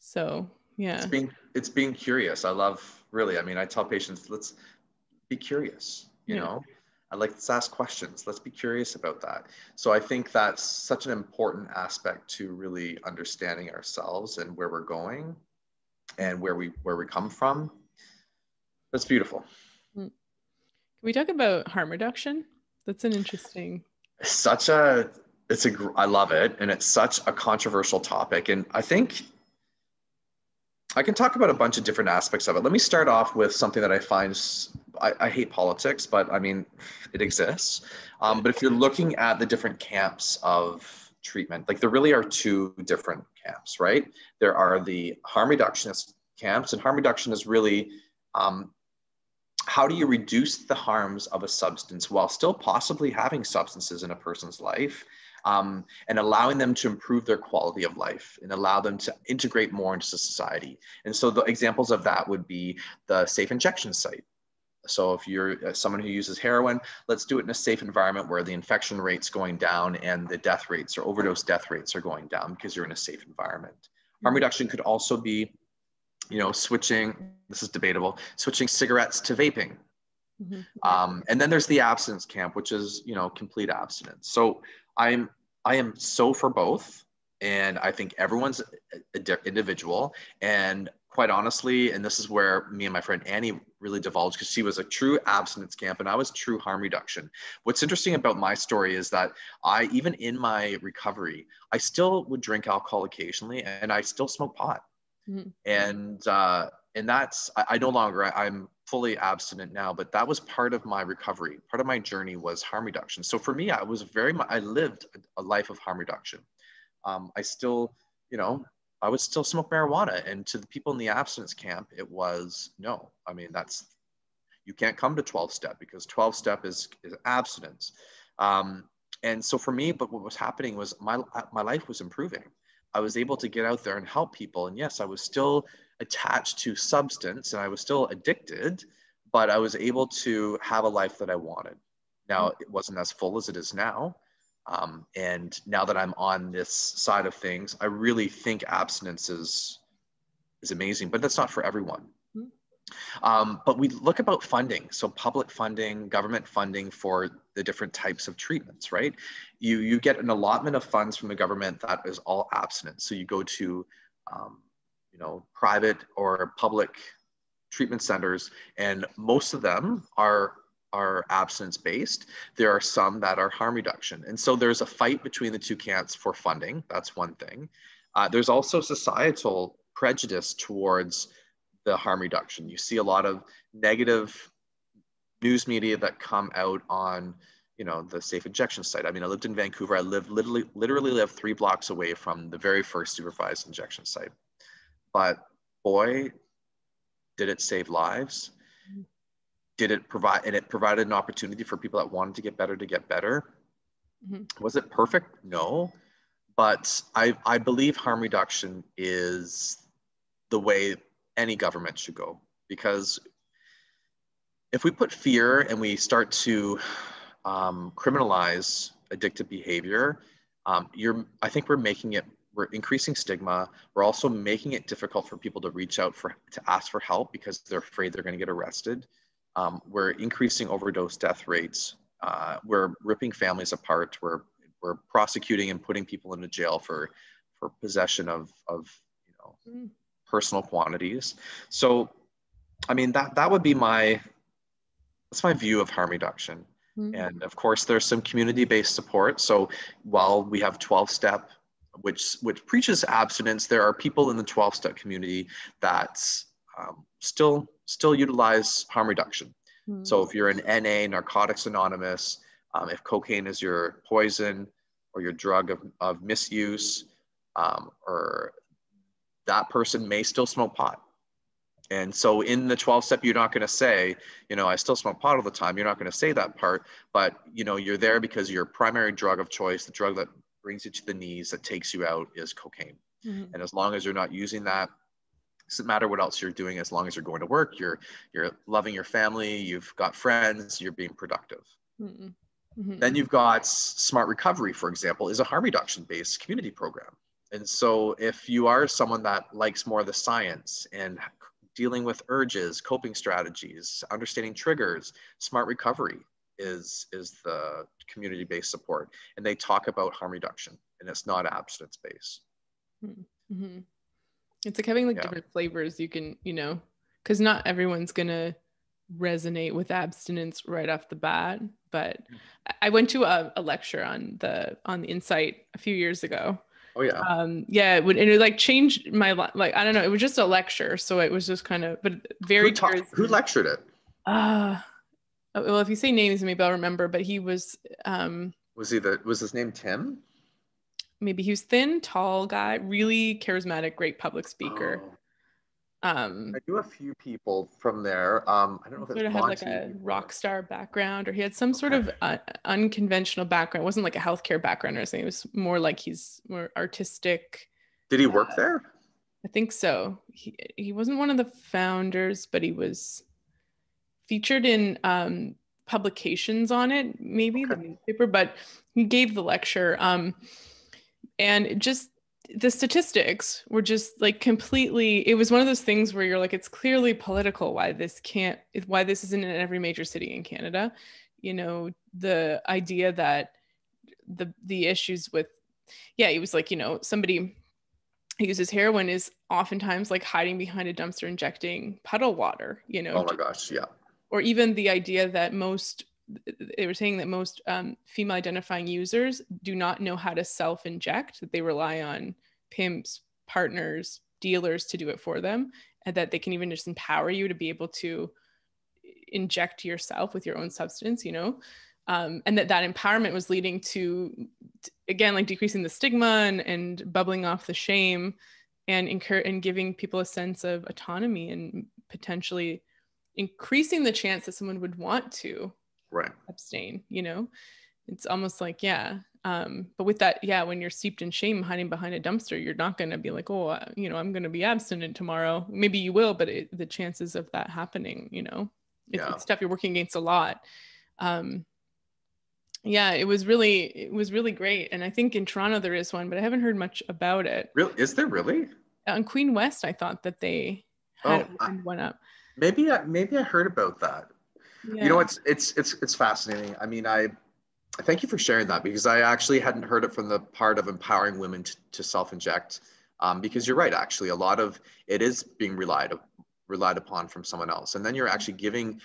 So yeah. It's being it's being curious. I love really i mean i tell patients let's be curious you yeah. know I like let's ask questions. Let's be curious about that. So I think that's such an important aspect to really understanding ourselves and where we're going and where we where we come from. That's beautiful. Hmm. Can we talk about harm reduction? That's an interesting. Such a it's a I love it and it's such a controversial topic and I think I can talk about a bunch of different aspects of it. Let me start off with something that I find I, I hate politics, but I mean, it exists. Um, but if you're looking at the different camps of treatment, like there really are two different camps, right? There are the harm reductionist camps, and harm reduction is really um, how do you reduce the harms of a substance while still possibly having substances in a person's life um, and allowing them to improve their quality of life and allow them to integrate more into society. And so the examples of that would be the safe injection site. So if you're uh, someone who uses heroin, let's do it in a safe environment where the infection rate's going down and the death rates or overdose death rates are going down because you're in a safe environment. Harm mm-hmm. reduction could also be, you know, switching, this is debatable, switching cigarettes to vaping. Mm-hmm. Um, and then there's the abstinence camp, which is, you know, complete abstinence. So I'm I am so for both, and I think everyone's individual. And quite honestly, and this is where me and my friend Annie really divulged because she was a true abstinence camp and I was true harm reduction. What's interesting about my story is that I, even in my recovery, I still would drink alcohol occasionally and I still smoke pot. Mm-hmm. And uh, and that's I, I no longer I, I'm fully abstinent now, but that was part of my recovery. Part of my journey was harm reduction. So for me, I was very much, I lived a life of harm reduction. Um, I still, you know, I would still smoke marijuana. And to the people in the abstinence camp, it was no. I mean, that's, you can't come to 12 step because 12 step is, is abstinence. Um, and so for me, but what was happening was my, my life was improving. I was able to get out there and help people. And yes, I was still attached to substance and I was still addicted, but I was able to have a life that I wanted. Now, mm. it wasn't as full as it is now. Um, and now that I'm on this side of things, I really think abstinence is, is amazing, but that's not for everyone. Mm. Um, but we look about funding, so public funding, government funding for the different types of treatments, right? You you get an allotment of funds from the government that is all abstinence. So you go to um, you know, private or public treatment centers, and most of them are are abstinence based. There are some that are harm reduction, and so there's a fight between the two camps for funding. That's one thing. Uh, there's also societal prejudice towards the harm reduction. You see a lot of negative news media that come out on you know the safe injection site. I mean, I lived in Vancouver. I lived literally literally lived three blocks away from the very first supervised injection site but boy, did it save lives. Did it provide, and it provided an opportunity for people that wanted to get better to get better. Mm-hmm. Was it perfect? No. But I, I believe harm reduction is the way any government should go because if we put fear and we start to um, criminalize addictive behavior, um, you're, I think we're making it we're increasing stigma. We're also making it difficult for people to reach out for to ask for help because they're afraid they're going to get arrested. Um, we're increasing overdose death rates. Uh, we're ripping families apart. We're we're prosecuting and putting people into jail for for possession of of you know mm. personal quantities. So, I mean that that would be my that's my view of harm reduction. Mm. And of course, there's some community-based support. So while we have 12-step, which which preaches abstinence, there are people in the 12-step community that um, still still utilize harm reduction. Mm. So if you're an NA, Narcotics Anonymous, um, if cocaine is your poison or your drug of, of misuse, um, or that person may still smoke pot. And so in the 12 step, you're not going to say, you know, I still smoke pot all the time. You're not going to say that part, but you know, you're there because your primary drug of choice, the drug that brings you to the knees, that takes you out is cocaine. Mm-hmm. And as long as you're not using that, doesn't matter what else you're doing, as long as you're going to work, you're, you're loving your family, you've got friends, you're being productive. Mm-hmm. Mm-hmm. Then you've got Smart Recovery, for example, is a harm reduction based community program. And so if you are someone that likes more of the science and dealing with urges, coping strategies, understanding triggers, Smart Recovery is, is the community based support. And they talk about harm reduction and it's not abstinence based. Mm-hmm. It's like having like yeah. different flavors you can, you know, because not everyone's going to resonate with abstinence right off the bat but mm. i went to a, a, lecture on the on the Insite a few years ago oh yeah um yeah it would and it like changed my life. like i don't know it was just a lecture so it was just kind of but very who, talk, who lectured it uh well if you say names maybe i'll remember but he was um was he the was his name tim maybe he was thin tall guy really charismatic great public speaker oh. Um, I knew a few people from there. Um, I don't know if sort of had like a rock star background, or he had some sort of uh, unconventional background. It wasn't like a healthcare background or something. It was more like he's more artistic. Did he work uh, there? I think so. He he wasn't one of the founders, but he was featured in um, publications on it, maybe okay. the newspaper. But he gave the lecture, um, and just the statistics were just like completely it was one of those things where you're like it's clearly political why this can't why this isn't in every major city in canada. You know the idea that the the issues with yeah it was like you know somebody who uses heroin is oftentimes like hiding behind a dumpster injecting puddle water you know? Oh my gosh yeah. Or even the idea that most they were saying that most um, female identifying users do not know how to self inject, that they rely on pimps, partners, dealers to do it for them, and that they can even just empower you to be able to inject yourself with your own substance, you know? Um, and that that empowerment was leading to, again, like decreasing the stigma and, and bubbling off the shame and incur and giving people a sense of autonomy and potentially increasing the chance that someone would want to right. abstain you know? It's almost like yeah um but with that yeah when you're steeped in shame hiding behind a dumpster you're not going to be like oh uh, you know i'm going to be abstinent tomorrow. Maybe you will but it, the chances of that happening you know? It's, yeah. it's stuff you're working against a lot. Um yeah it was really it was really great. And i think in toronto there is one but i haven't heard much about it. Really is there really? On queen west i thought that they had oh, one up. Maybe I, maybe i heard about that yeah. you know it's it's it's it's fascinating i mean i thank you for sharing that because i actually hadn't heard it from the part of empowering women to, to self-inject um, because you're right actually a lot of it is being relied relied upon from someone else and then you're actually giving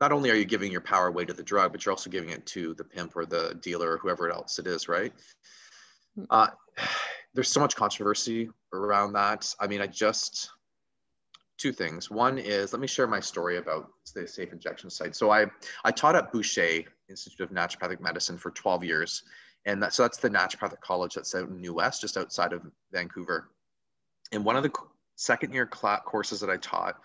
not only are you giving your power away to the drug but you're also giving it to the pimp or the dealer or whoever else it is right hmm. uh, there's so much controversy around that i mean i just two things. One is let me share my story about the safe injection site. So I I taught at Boucher Institute of Naturopathic Medicine for 12 years, and that, so that's the naturopathic college that's out in New West, just outside of Vancouver. And one of the second year courses that I taught,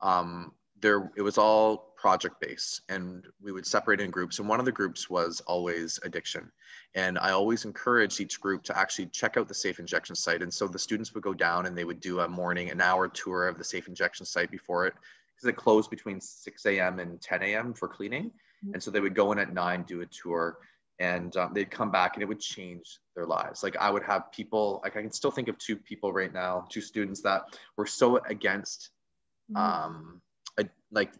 um, there it was all project based and we would separate in groups and one of the groups was always addiction and i always encouraged each group to actually check out the safe injection site and so the students would go down and they would do a morning an hour tour of the safe injection site before it because it closed between 6 a.m and 10 a.m for cleaning mm-hmm. and so they would go in at 9 do a tour and um, they'd come back and it would change their lives like i would have people like i can still think of two people right now two students that were so against mm-hmm. um, like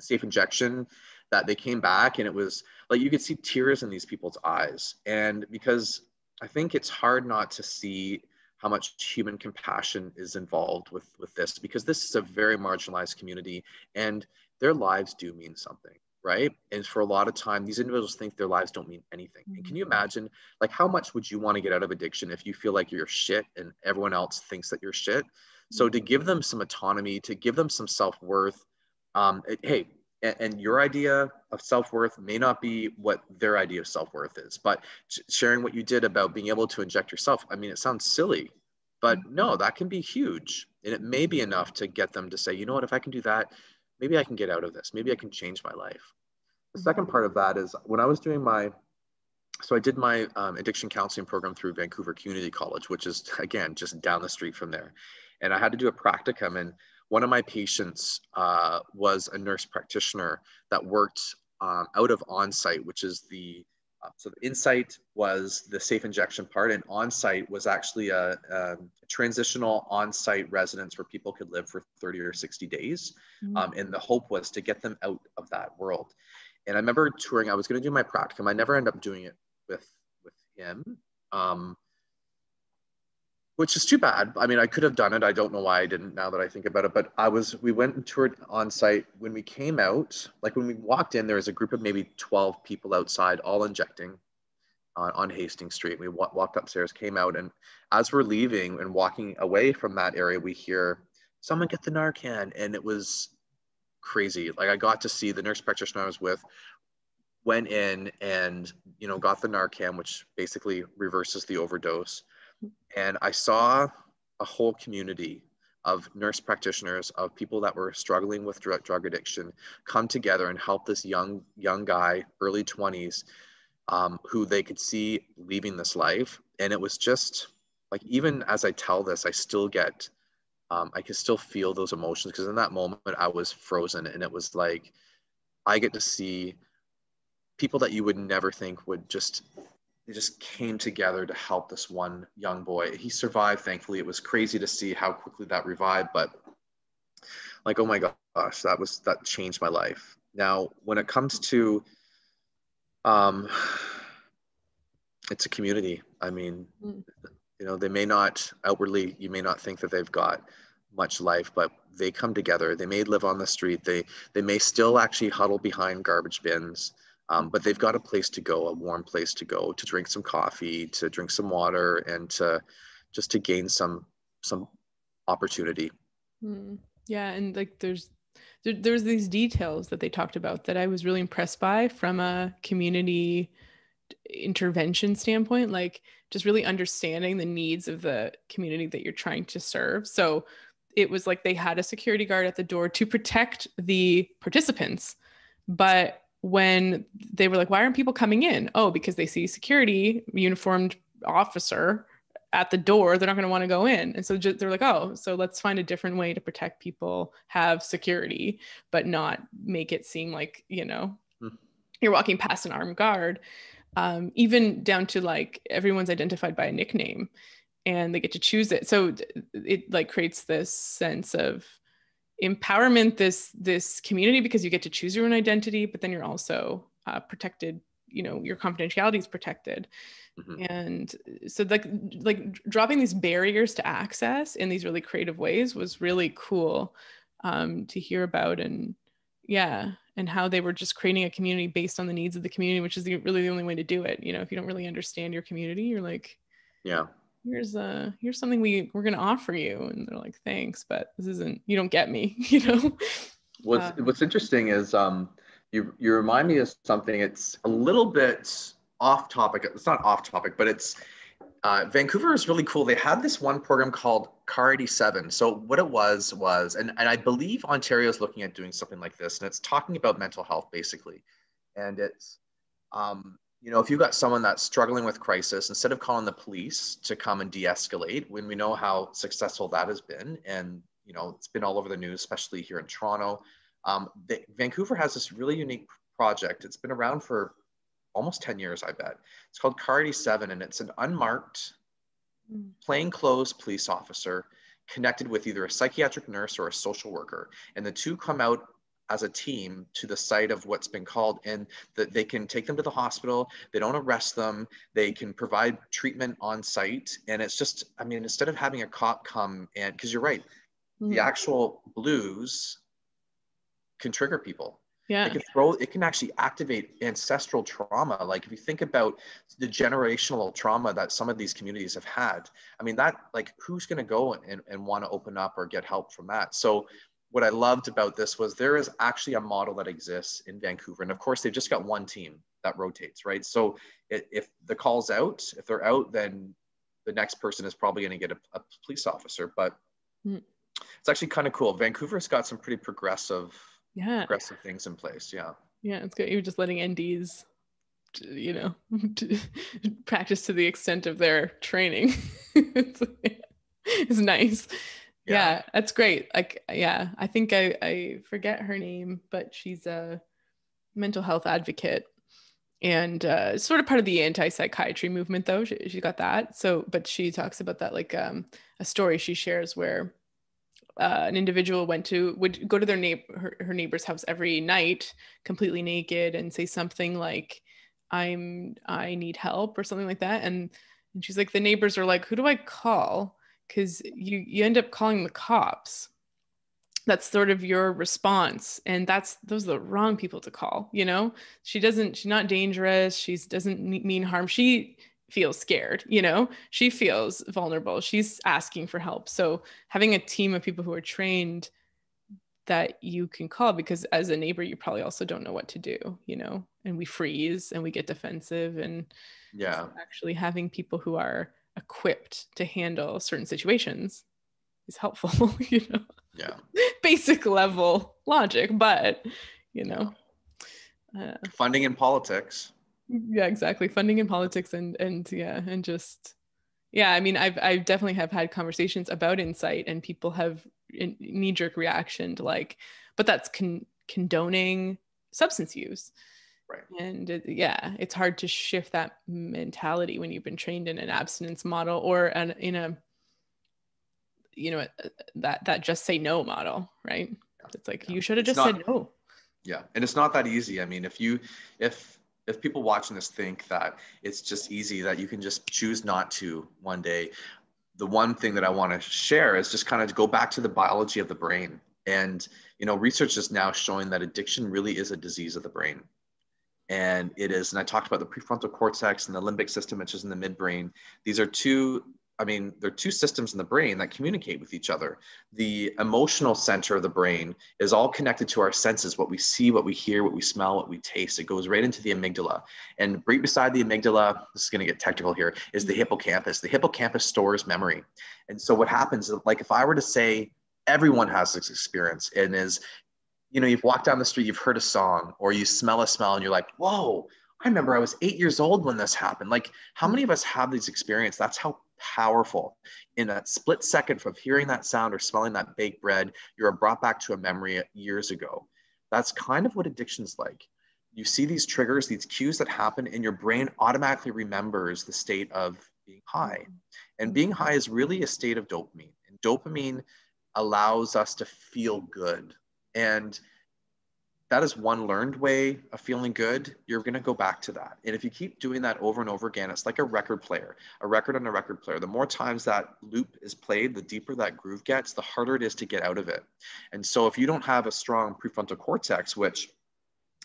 safe injection that they came back and it was like you could see tears in these people's eyes and because i think it's hard not to see how much human compassion is involved with with this because this is a very marginalized community and their lives do mean something right and for a lot of time these individuals think their lives don't mean anything mm-hmm. and can you mm-hmm. imagine like how much would you want to get out of addiction if you feel like you're shit and everyone else thinks that you're shit so to give them some autonomy to give them some self-worth um, it, hey and, and, your idea of self-worth may not be what their idea of self-worth is but sharing what you did about being able to inject yourself i mean it sounds silly but no mm-hmm. that can be huge and it may be enough to get them to say you know what? If i can do that maybe i can get out of this. Maybe i can change my life. The second part of that is when i was doing my so i did my um, addiction counseling program through vancouver community college which is again just down the street from there and i had to do a practicum and one of my patients uh, was a nurse practitioner that worked um, out of on-site, which is the uh, so the Insite was the safe injection part, and on-site was actually a, a, transitional on-site residence where people could live for 30 or 60 days. Mm-hmm. Um, and the hope was to get them out of that world. And I remember touring. I was going to do my practicum. I never ended up doing it with with him. Um, which is too bad. I mean, I could have done it. I don't know why I didn't now that I think about it. But I was, we went and toured on site. When we came out, like when we walked in, there was a group of maybe 12 people outside, all injecting on, on Hastings Street. We walked upstairs, came out, and as we're leaving and walking away from that area, we hear someone get the Narcan. And it was crazy. Like I got to see the nurse practitioner I was with went in and, you know, got the Narcan, which basically reverses the overdose and I saw a whole community of nurse practitioners, of people that were struggling with drug, drug addiction, come together and help this young young guy, early 20s, um, who they could see leaving this life. And it was just like, even as I tell this, I still get, um, I can still feel those emotions because in that moment I was frozen, and it was like, I get to see people that you would never think would just they just came together to help this one young boy. He survived, thankfully. It was crazy to see how quickly that revived, but like, oh my gosh, that was that changed my life. Now, when it comes to um, it's a community. I mean, mm. you know, they may not outwardly, you may not think that they've got much life, but they come together. They may live on the street. They they may still actually huddle behind garbage bins. Um, but they've got a place to go, a warm place to go to drink some coffee, to drink some water, and to just to gain some some opportunity. Mm, yeah, and like there's there, there's these details that they talked about that I was really impressed by from a community intervention standpoint, like just really understanding the needs of the community that you're trying to serve. So it was like they had a security guard at the door to protect the participants, but when they were like, why aren't people coming in? Oh, because they see security uniformed officer at the door, they're not going to want to go in. And so they're like, oh, so let's find a different way to protect people, have security, but not make it seem like, you know, mm. you're walking past an armed guard. Um, even down to like everyone's identified by a nickname and they get to choose it. So it like creates this sense of empowerment this this community because you get to choose your own identity but then you're also uh, protected you know your confidentiality is protected. Mm-hmm. and so like like dropping these barriers to access in these really creative ways was really cool um, to hear about and yeah and how they were just creating a community based on the needs of the community which is the, really the only way to do it. You know if you don't really understand your community you're like yeah here's a here's something we we're going to offer you and they're like thanks but this isn't you don't get me you know what's uh, what's interesting is um you you remind me of something it's a little bit off topic it's not off topic but it's uh, Vancouver is really cool. They had this one program called Car 87. So what it was was, and, and I believe Ontario is looking at doing something like this, and it's talking about mental health basically. And it's um, you know, if you've got someone that's struggling with crisis, instead of calling the police to come and de-escalate, when we know how successful that has been, and you know, it's been all over the news, especially here in Toronto. Um, the, Vancouver has this really unique project. It's been around for almost 10 years, I bet. It's called Car 87, and it's an unmarked, hmm. plainclothes police officer connected with either a psychiatric nurse or a social worker. And the two come out as a team to the site of what's been called and that they can take them to the hospital. They don't arrest them. They can provide treatment on site. And it's just i mean instead of having a cop come and because you're right mm-hmm. the actual blues can trigger people. Yeah. It can throw it can actually activate ancestral trauma. Like if you think about the generational trauma that some of these communities have had i mean that like who's going to go and, and want to open up or get help from that? So what i loved about this was there is actually a model that exists in vancouver. And of course they've just got one team that rotates right? So it, if the call's out if they're out then the next person is probably going to get a, a, police officer. But mm. it's actually kind of cool. Vancouver's got some pretty progressive yeah. aggressive things in place yeah. Yeah it's good. You're just letting nds you know practice to the extent of their training. It's, it's nice yeah. yeah. that's great like yeah i think i i forget her name but she's a mental health advocate and uh, sort of part of the anti-psychiatry movement though she, she got that so but she talks about that like um, a story she shares where uh, an individual went to would go to their neighbor her, her neighbor's house every night completely naked and say something like i'm i need help or something like that and and she's like the neighbors are like who do i call because you you end up calling the cops. That's sort of your response and that's those are the wrong people to call you know? She doesn't she's not dangerous she doesn't mean harm. She feels scared you know? She feels vulnerable. She's asking for help. So having a team of people who are trained that you can call because as a neighbor you probably also don't know what to do you know? And we freeze and we get defensive and yeah. actually having people who are equipped to handle certain situations is helpful you know? Yeah. Basic level logic but you know uh, funding in politics. Yeah exactly. Funding in politics and and yeah and just yeah i mean i've i definitely have had conversations about Insite and people have knee-jerk reaction to like but that's con- condoning substance use right. And it, yeah it's hard to shift that mentality when you've been trained in an abstinence model or an in a you know uh, that that just say no model right? Yeah. it's like yeah. you should have just not, said no. Yeah and it's not that easy. I mean if you if if people watching this think that it's just easy that you can just choose not to one day the one thing that i want to share is just kind of go back to the biology of the brain. And you know research is now showing that addiction really is a disease of the brain and it is and i talked about the prefrontal cortex and the limbic system which is in the midbrain these are two I mean, there are two systems in the brain that communicate with each other. The emotional center of the brain is all connected to our senses what we see, what we hear, what we smell, what we taste. It goes right into the amygdala. And right beside the amygdala, this is going to get technical here, is the hippocampus. The hippocampus stores memory. And so what happens, like if I were to say, everyone has this experience and is, you know, you've walked down the street, you've heard a song, or you smell a smell and you're like, whoa, I remember I was eight years old when this happened. Like, how many of us have these experiences? That's how powerful. In that split second of hearing that sound or smelling that baked bread, you're brought back to a memory years ago. That's kind of what addiction's like. You see these triggers, these cues that happen, and your brain automatically remembers the state of being high. And being high is really a state of dopamine. And dopamine allows us to feel good. And that is one learned way of feeling good. You're going to go back to that. And if you keep doing that over and over again, it's like a record player, a record on a record player. The more times that loop is played, the deeper that groove gets, the harder it is to get out of it. And so if you don't have a strong prefrontal cortex, which,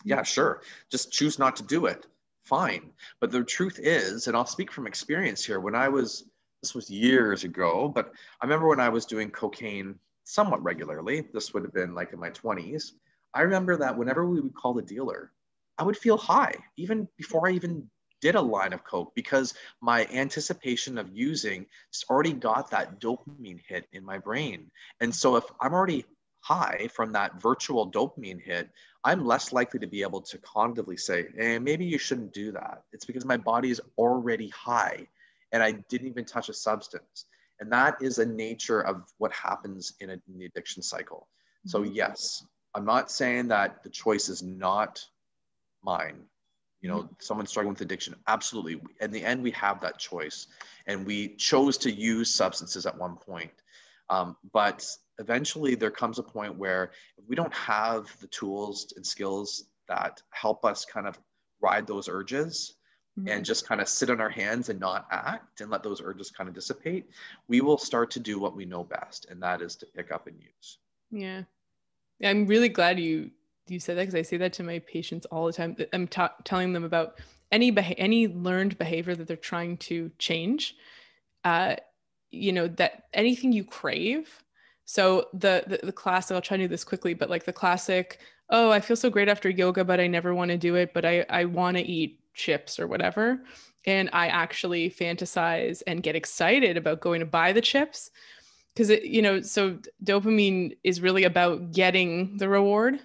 yeah, sure, just choose not to do it, fine. But the truth is, and I'll speak from experience here, when I was, this was years ago, but I remember when I was doing cocaine somewhat regularly, this would have been like in my 20s I remember that whenever we would call the dealer, I would feel high even before I even did a line of coke because my anticipation of using already got that dopamine hit in my brain. And so if I'm already high from that virtual dopamine hit, I'm less likely to be able to cognitively say, hey, maybe you shouldn't do that. It's because my body is already high and I didn't even touch a substance. And that is a nature of what happens in, a, in the addiction cycle. So, mm-hmm. yes, I'm not saying that the choice is not mine. You know, mm-hmm. someone struggling with addiction, absolutely. In the end, we have that choice, and we chose to use substances at one point. Um, but eventually there comes a point where if we don't have the tools and skills that help us kind of ride those urges mm-hmm. and just kind of sit on our hands and not act and let those urges kind of dissipate, we will start to do what we know best, and that is to pick up and use. Yeah. I'm really glad you you said that because I say that to my patients all the time. I'm ta- telling them about any beha- any learned behavior that they're trying to change. Uh, you know that anything you crave. So the, the the classic. I'll try to do this quickly, but like the classic. Oh, I feel so great after yoga, but I never want to do it. But I I want to eat chips or whatever, and I actually fantasize and get excited about going to buy the chips because it you know so dopamine is really about getting the reward.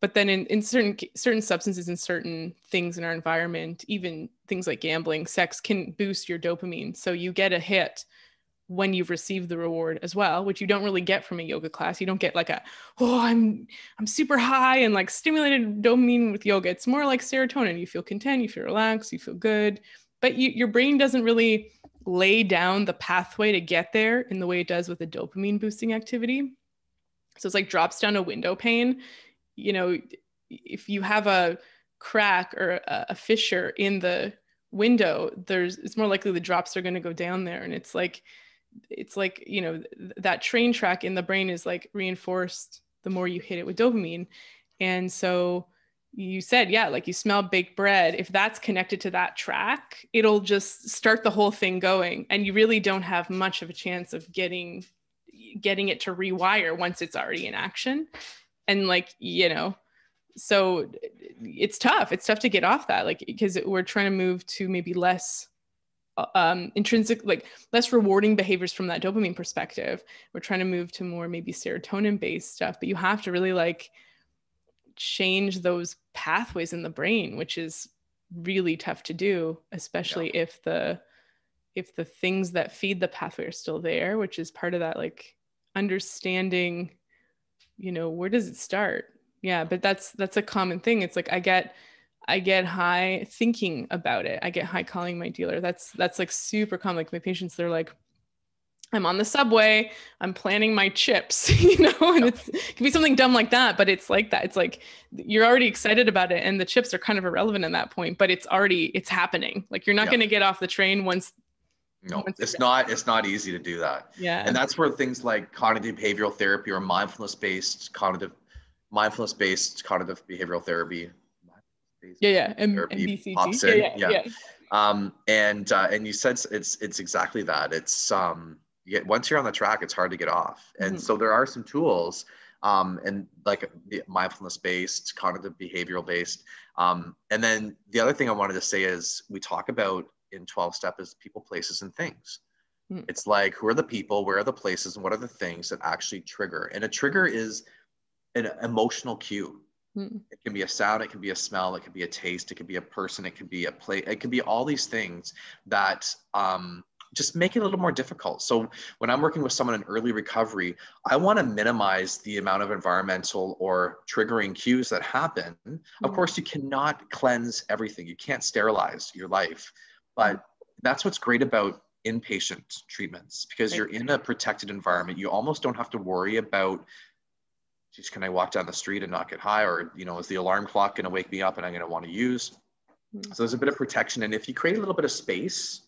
But then in, in certain certain substances and certain things in our environment even things like gambling sex can boost your dopamine. So you get a hit when you've received the reward as well which you don't really get from a yoga class. You don't get like a oh i'm i'm super high and like stimulated dopamine with yoga. It's more like serotonin. You feel content you feel relaxed you feel good. But you, your brain doesn't really lay down the pathway to get there in the way it does with a dopamine boosting activity. So it's like drops down a window pane. You know, if you have a crack or a, a fissure in the window, there's it's more likely the drops are going to go down there, and it's like it's like you know th- that train track in the brain is like reinforced the more you hit it with dopamine, and so you said yeah like you smell baked bread. If that's connected to that track it'll just start the whole thing going and you really don't have much of a chance of getting getting it to rewire once it's already in action. And like you know so it's tough. It's tough to get off that like because we're trying to move to maybe less um, intrinsic like less rewarding behaviors from that dopamine perspective. We're trying to move to more maybe serotonin based stuff but you have to really like change those pathways in the brain which is really tough to do especially yeah. if the if the things that feed the pathway are still there which is part of that like understanding you know where does it start? Yeah but that's that's a common thing. It's like i get i get high thinking about it. I get high calling my dealer. That's that's like super common. Like my patients they're like i'm on the subway. I'm planning my chips you know? And it's it can be something dumb like that but it's like that. It's like you're already excited about it and the chips are kind of irrelevant in that point but it's already it's happening. Like you're not yeah. going to get off the train once no it's not it's not easy to do that. Yeah. And that's where things like cognitive behavioral therapy or mindfulness based cognitive mindfulness based cognitive behavioral therapy yeah yeah M- MBCT. pops in. Yeah, yeah, yeah. um and uh, and you said it's it's exactly that it's um you get once you're on the track it's hard to get off and mm-hmm. so there are some tools um, and like the mindfulness based, cognitive behavioral based. Um, and then the other thing I wanted to say is we talk about in 12 step is people, places, and things. Mm. It's like who are the people, where are the places, and what are the things that actually trigger? And a trigger is an emotional cue. Mm. It can be a sound, it can be a smell, it can be a taste, it can be a person, it can be a play, it can be all these things that um, just make it a little more difficult. So when I'm working with someone in early recovery, I want to minimize the amount of environmental or triggering cues that happen. Mm-hmm. Of hmm. course, you cannot cleanse everything. You can't sterilize your life. But that's what's great about inpatient treatments because you're in a protected environment. You almost don't have to worry about just can I walk down the street and not get high or you know is the alarm clock going to wake me up and I'm going to want to use. Mm-hmm. So there's a bit of protection and if you create a little bit of space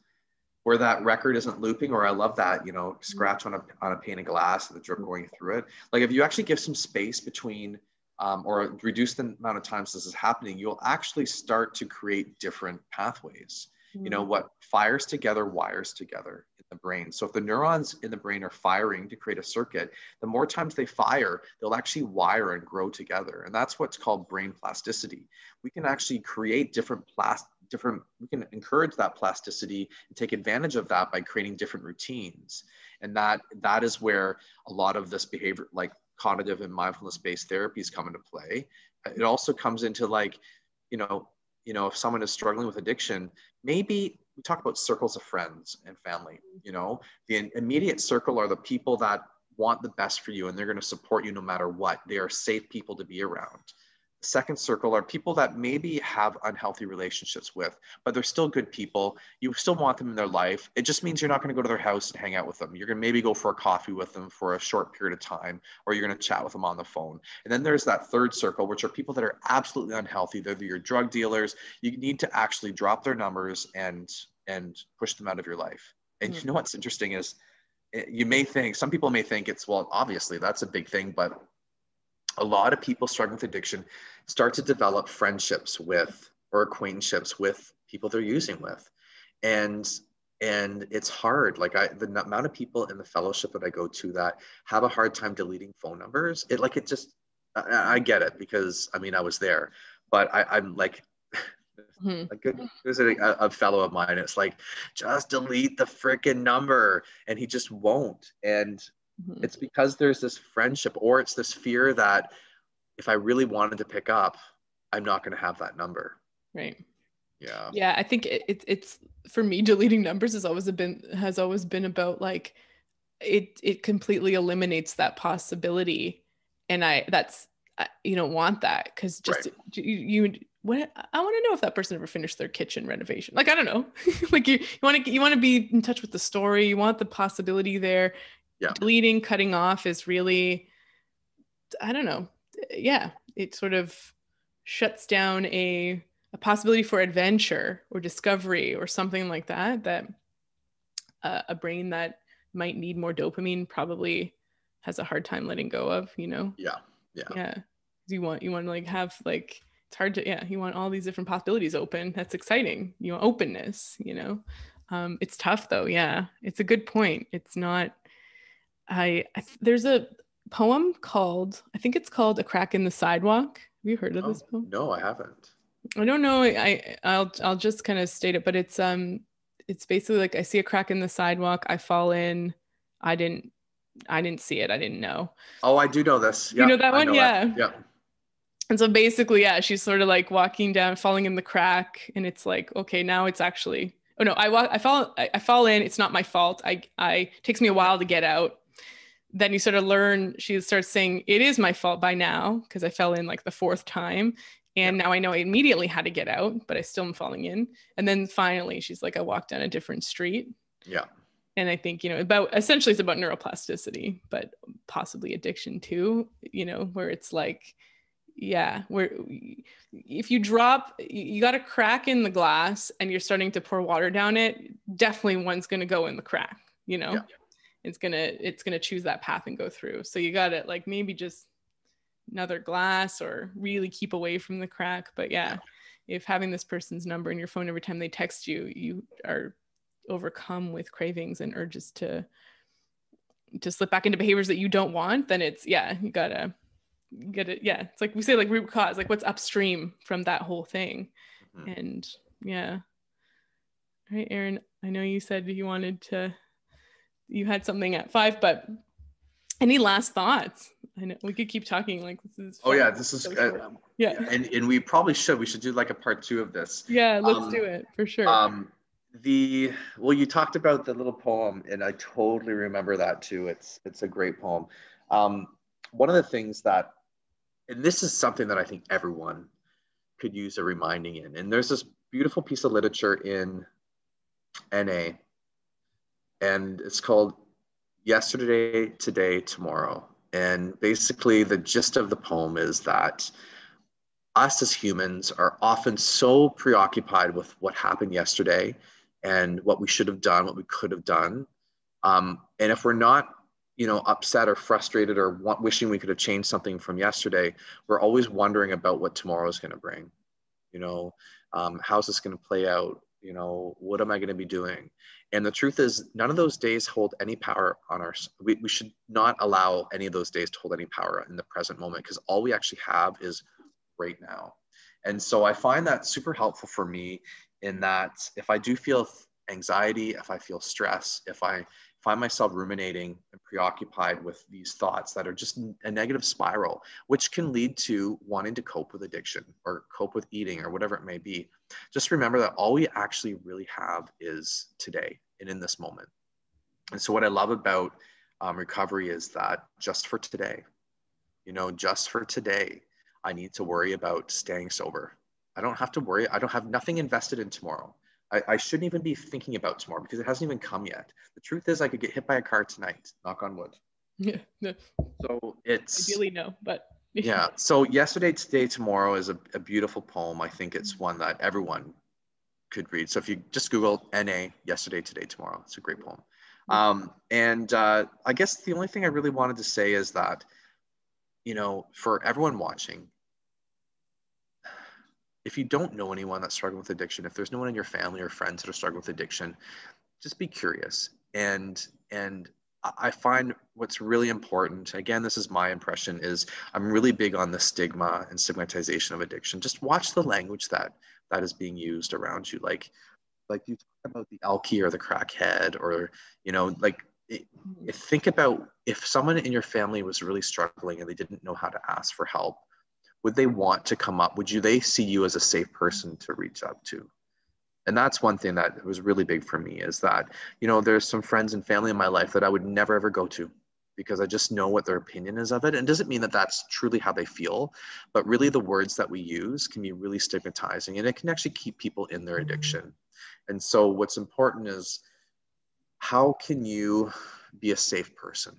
where that record isn't looping or I love that you know scratch on a on a pane of glass the drip going through it. Like if you actually give some space between um, or reduce the amount of times this is happening, you'll actually start to create different pathways you know mm. what fires together wires together in the brain. So if the neurons in the brain are firing to create a circuit the more times they fire they'll actually wire and grow together. And that's what's called brain plasticity. We can actually create different plas- different we can encourage that plasticity and take advantage of that by creating different routines. And that that is where a lot of this behavior like cognitive and mindfulness based therapies come into play. It also comes into like you know you know if someone is struggling with addiction maybe we talk about circles of friends and family you know? The immediate circle are the people that want the best for you and they're going to support you no matter what. They are safe people to be around second circle are people that maybe have unhealthy relationships with, but they're still good people. You still want them in their life. It just means you're not going to go to their house and hang out with them. You're going to maybe go for a coffee with them for a short period of time, or you're going to chat with them on the phone. And then there's that third circle, which are people that are absolutely unhealthy. They're your drug dealers. You need to actually drop their numbers and and push them out of your life. And mm-hmm. you know what's interesting is eh, you may think some people may think it's well obviously that's a big thing but a lot of people struggling with addiction start to develop friendships with or acquaintanceships with people they're using with. And and it's hard. Like i the amount of people in the fellowship that i go to that have a hard time deleting phone numbers it like it just i, I get it because i mean i was there but I, i'm like hmm. a good visiting a, a, fellow of mine it's like just delete the freaking number and he just won't. And Mm-hmm. It's because there's this friendship, or it's this fear that if I really wanted to pick up, I'm not going to have that number. Right. Yeah. Yeah, I think it, it, it's for me deleting numbers has always been has always been about like it it completely eliminates that possibility, and I that's you don't want that because just right. you, you what I want to know if that person ever finished their kitchen renovation. Like I don't know, like you you want to you want to be in touch with the story. You want the possibility there yeah. deleting cutting off is really i don't know. Yeah it sort of shuts down a a possibility for adventure or discovery or something like that that uh, a brain that might need more dopamine probably has a hard time letting go of you know? Yeah yeah. Yeah. You want you want to like have like it's hard to yeah you want all these different possibilities open. That's exciting. You want openness you know? Um, it's tough though yeah. It's a good point. It's not I, I there's a poem called I think it's called A Crack in the Sidewalk. Have you heard of oh, this poem? No, I haven't. I don't know. I I'll I'll just kind of state it, but it's um it's basically like I see a crack in the sidewalk, I fall in, I didn't I didn't see it, I didn't know. Oh, I do know this. you know that one? Yeah. Yeah. And so basically, yeah, she's sort of like walking down, falling in the crack, and it's like, okay, now it's actually oh no, I walk I fall I, I fall in, it's not my fault. I I it takes me a while to get out then you sort of learn she starts saying it is my fault by now because i fell in like the fourth time and now i know i immediately had to get out but i still am falling in. And then finally she's like i walked down a different street. Yeah. And i think you know about essentially it's about neuroplasticity but possibly addiction too you know where it's like yeah where if you drop you got a crack in the glass and you're starting to pour water down it definitely one's going to go in the crack you know? Yeah it's gonna it's gonna choose that path and go through. So you gotta like maybe just another glass or really keep away from the crack. But yeah if having this person's number in your phone every time they text you you are overcome with cravings and urges to to slip back into behaviors that you don't want then it's yeah you gotta get it yeah. It's like we say like root cause like what's upstream from that whole thing. Mm-hmm. and yeah. All right aaron i know you said you wanted to you had something at five, but any last thoughts? I know we could keep talking like this is. Oh yeah, this is so uh, yeah, and and we probably should. We should do like a part two of this. Yeah, let's um, do it for sure. Um, the well, you talked about the little poem, and I totally remember that too. It's it's a great poem. Um, one of the things that, and this is something that I think everyone could use a reminding in, and there's this beautiful piece of literature in NA and it's called Yesterday, Today, Tomorrow. And basically, the gist of the poem is that us as humans are often so preoccupied with what happened yesterday and what we should have done, what we could have done. Um, and if we're not, you know, upset or frustrated or want, wishing we could have changed something from yesterday, we're always wondering about what tomorrow is going to bring. You know, um, how's this going to play out? You know, what am I going to be doing? And the truth is, none of those days hold any power on our. We, we should not allow any of those days to hold any power in the present moment because all we actually have is right now. And so I find that super helpful for me in that if I do feel anxiety, if I feel stress, if I find myself ruminating and preoccupied with these thoughts that are just a negative spiral, which can lead to wanting to cope with addiction or cope with eating or whatever it may be. Just remember that all we actually really have is today and in this moment. And so, what I love about um, recovery is that just for today, you know, just for today, I need to worry about staying sober. I don't have to worry. I don't have nothing invested in tomorrow. I, I shouldn't even be thinking about tomorrow because it hasn't even come yet. The truth is, I could get hit by a car tonight. Knock on wood. Yeah. So it's ideally no, but yeah. So yesterday, today, tomorrow is a, a beautiful poem. I think it's one that everyone could read. So if you just Google NA yesterday, today, tomorrow, it's a great poem. Um, and uh, I guess the only thing I really wanted to say is that, you know, for everyone watching, if you don't know anyone that's struggling with addiction, if there's no one in your family or friends that are struggling with addiction, just be curious. And and I find what's really important, again, this is my impression, is I'm really big on the stigma and stigmatization of addiction. Just watch the language that that is being used around you. Like like you talk about the alkie or the crackhead or you know like it, hmm. think about if someone in your family was really struggling and they didn't know how to ask for help would they want to come up? Would you they see you as a safe person to reach out to? And that's one thing that was really big for me is that you know there's some friends and family in my life that i would never ever go to because i just know what their opinion is of it. And it doesn't mean that that's truly how they feel but really the words that we use can be really stigmatizing and it can actually keep people in their mm-hmm. addiction. And so what's important is how can you be a safe person?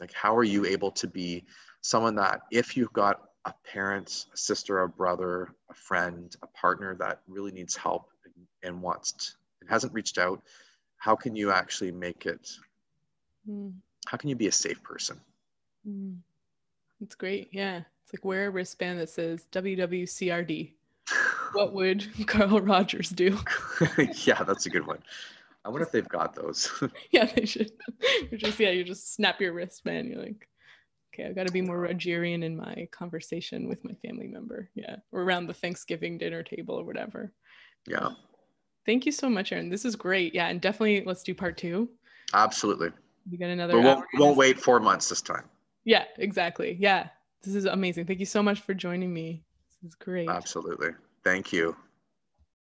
Like how are you able to be someone that if you've got a parent, a sister, a brother, a friend, a partner that really needs help and, wants to, and hasn't reached out, how can you actually make it? Mm. How can you be a safe person? Mm. That's great. Yeah. It's like wear a wristband that says WWCRD. what would Carl Rogers do? yeah, that's a good one. I wonder if they've got those. yeah, they should. you just yeah, you just snap your wristband. You're like, okay, I've got to be more Rogerian in my conversation with my family member. Yeah. Or around the Thanksgiving dinner table or whatever. Yeah. Thank you so much, Aaron. This is great. Yeah. And definitely let's do part two. Absolutely. We got another. We won't, won't wait four months this time. Yeah, exactly. Yeah. This is amazing. Thank you so much for joining me. This is great. Absolutely. Thank you.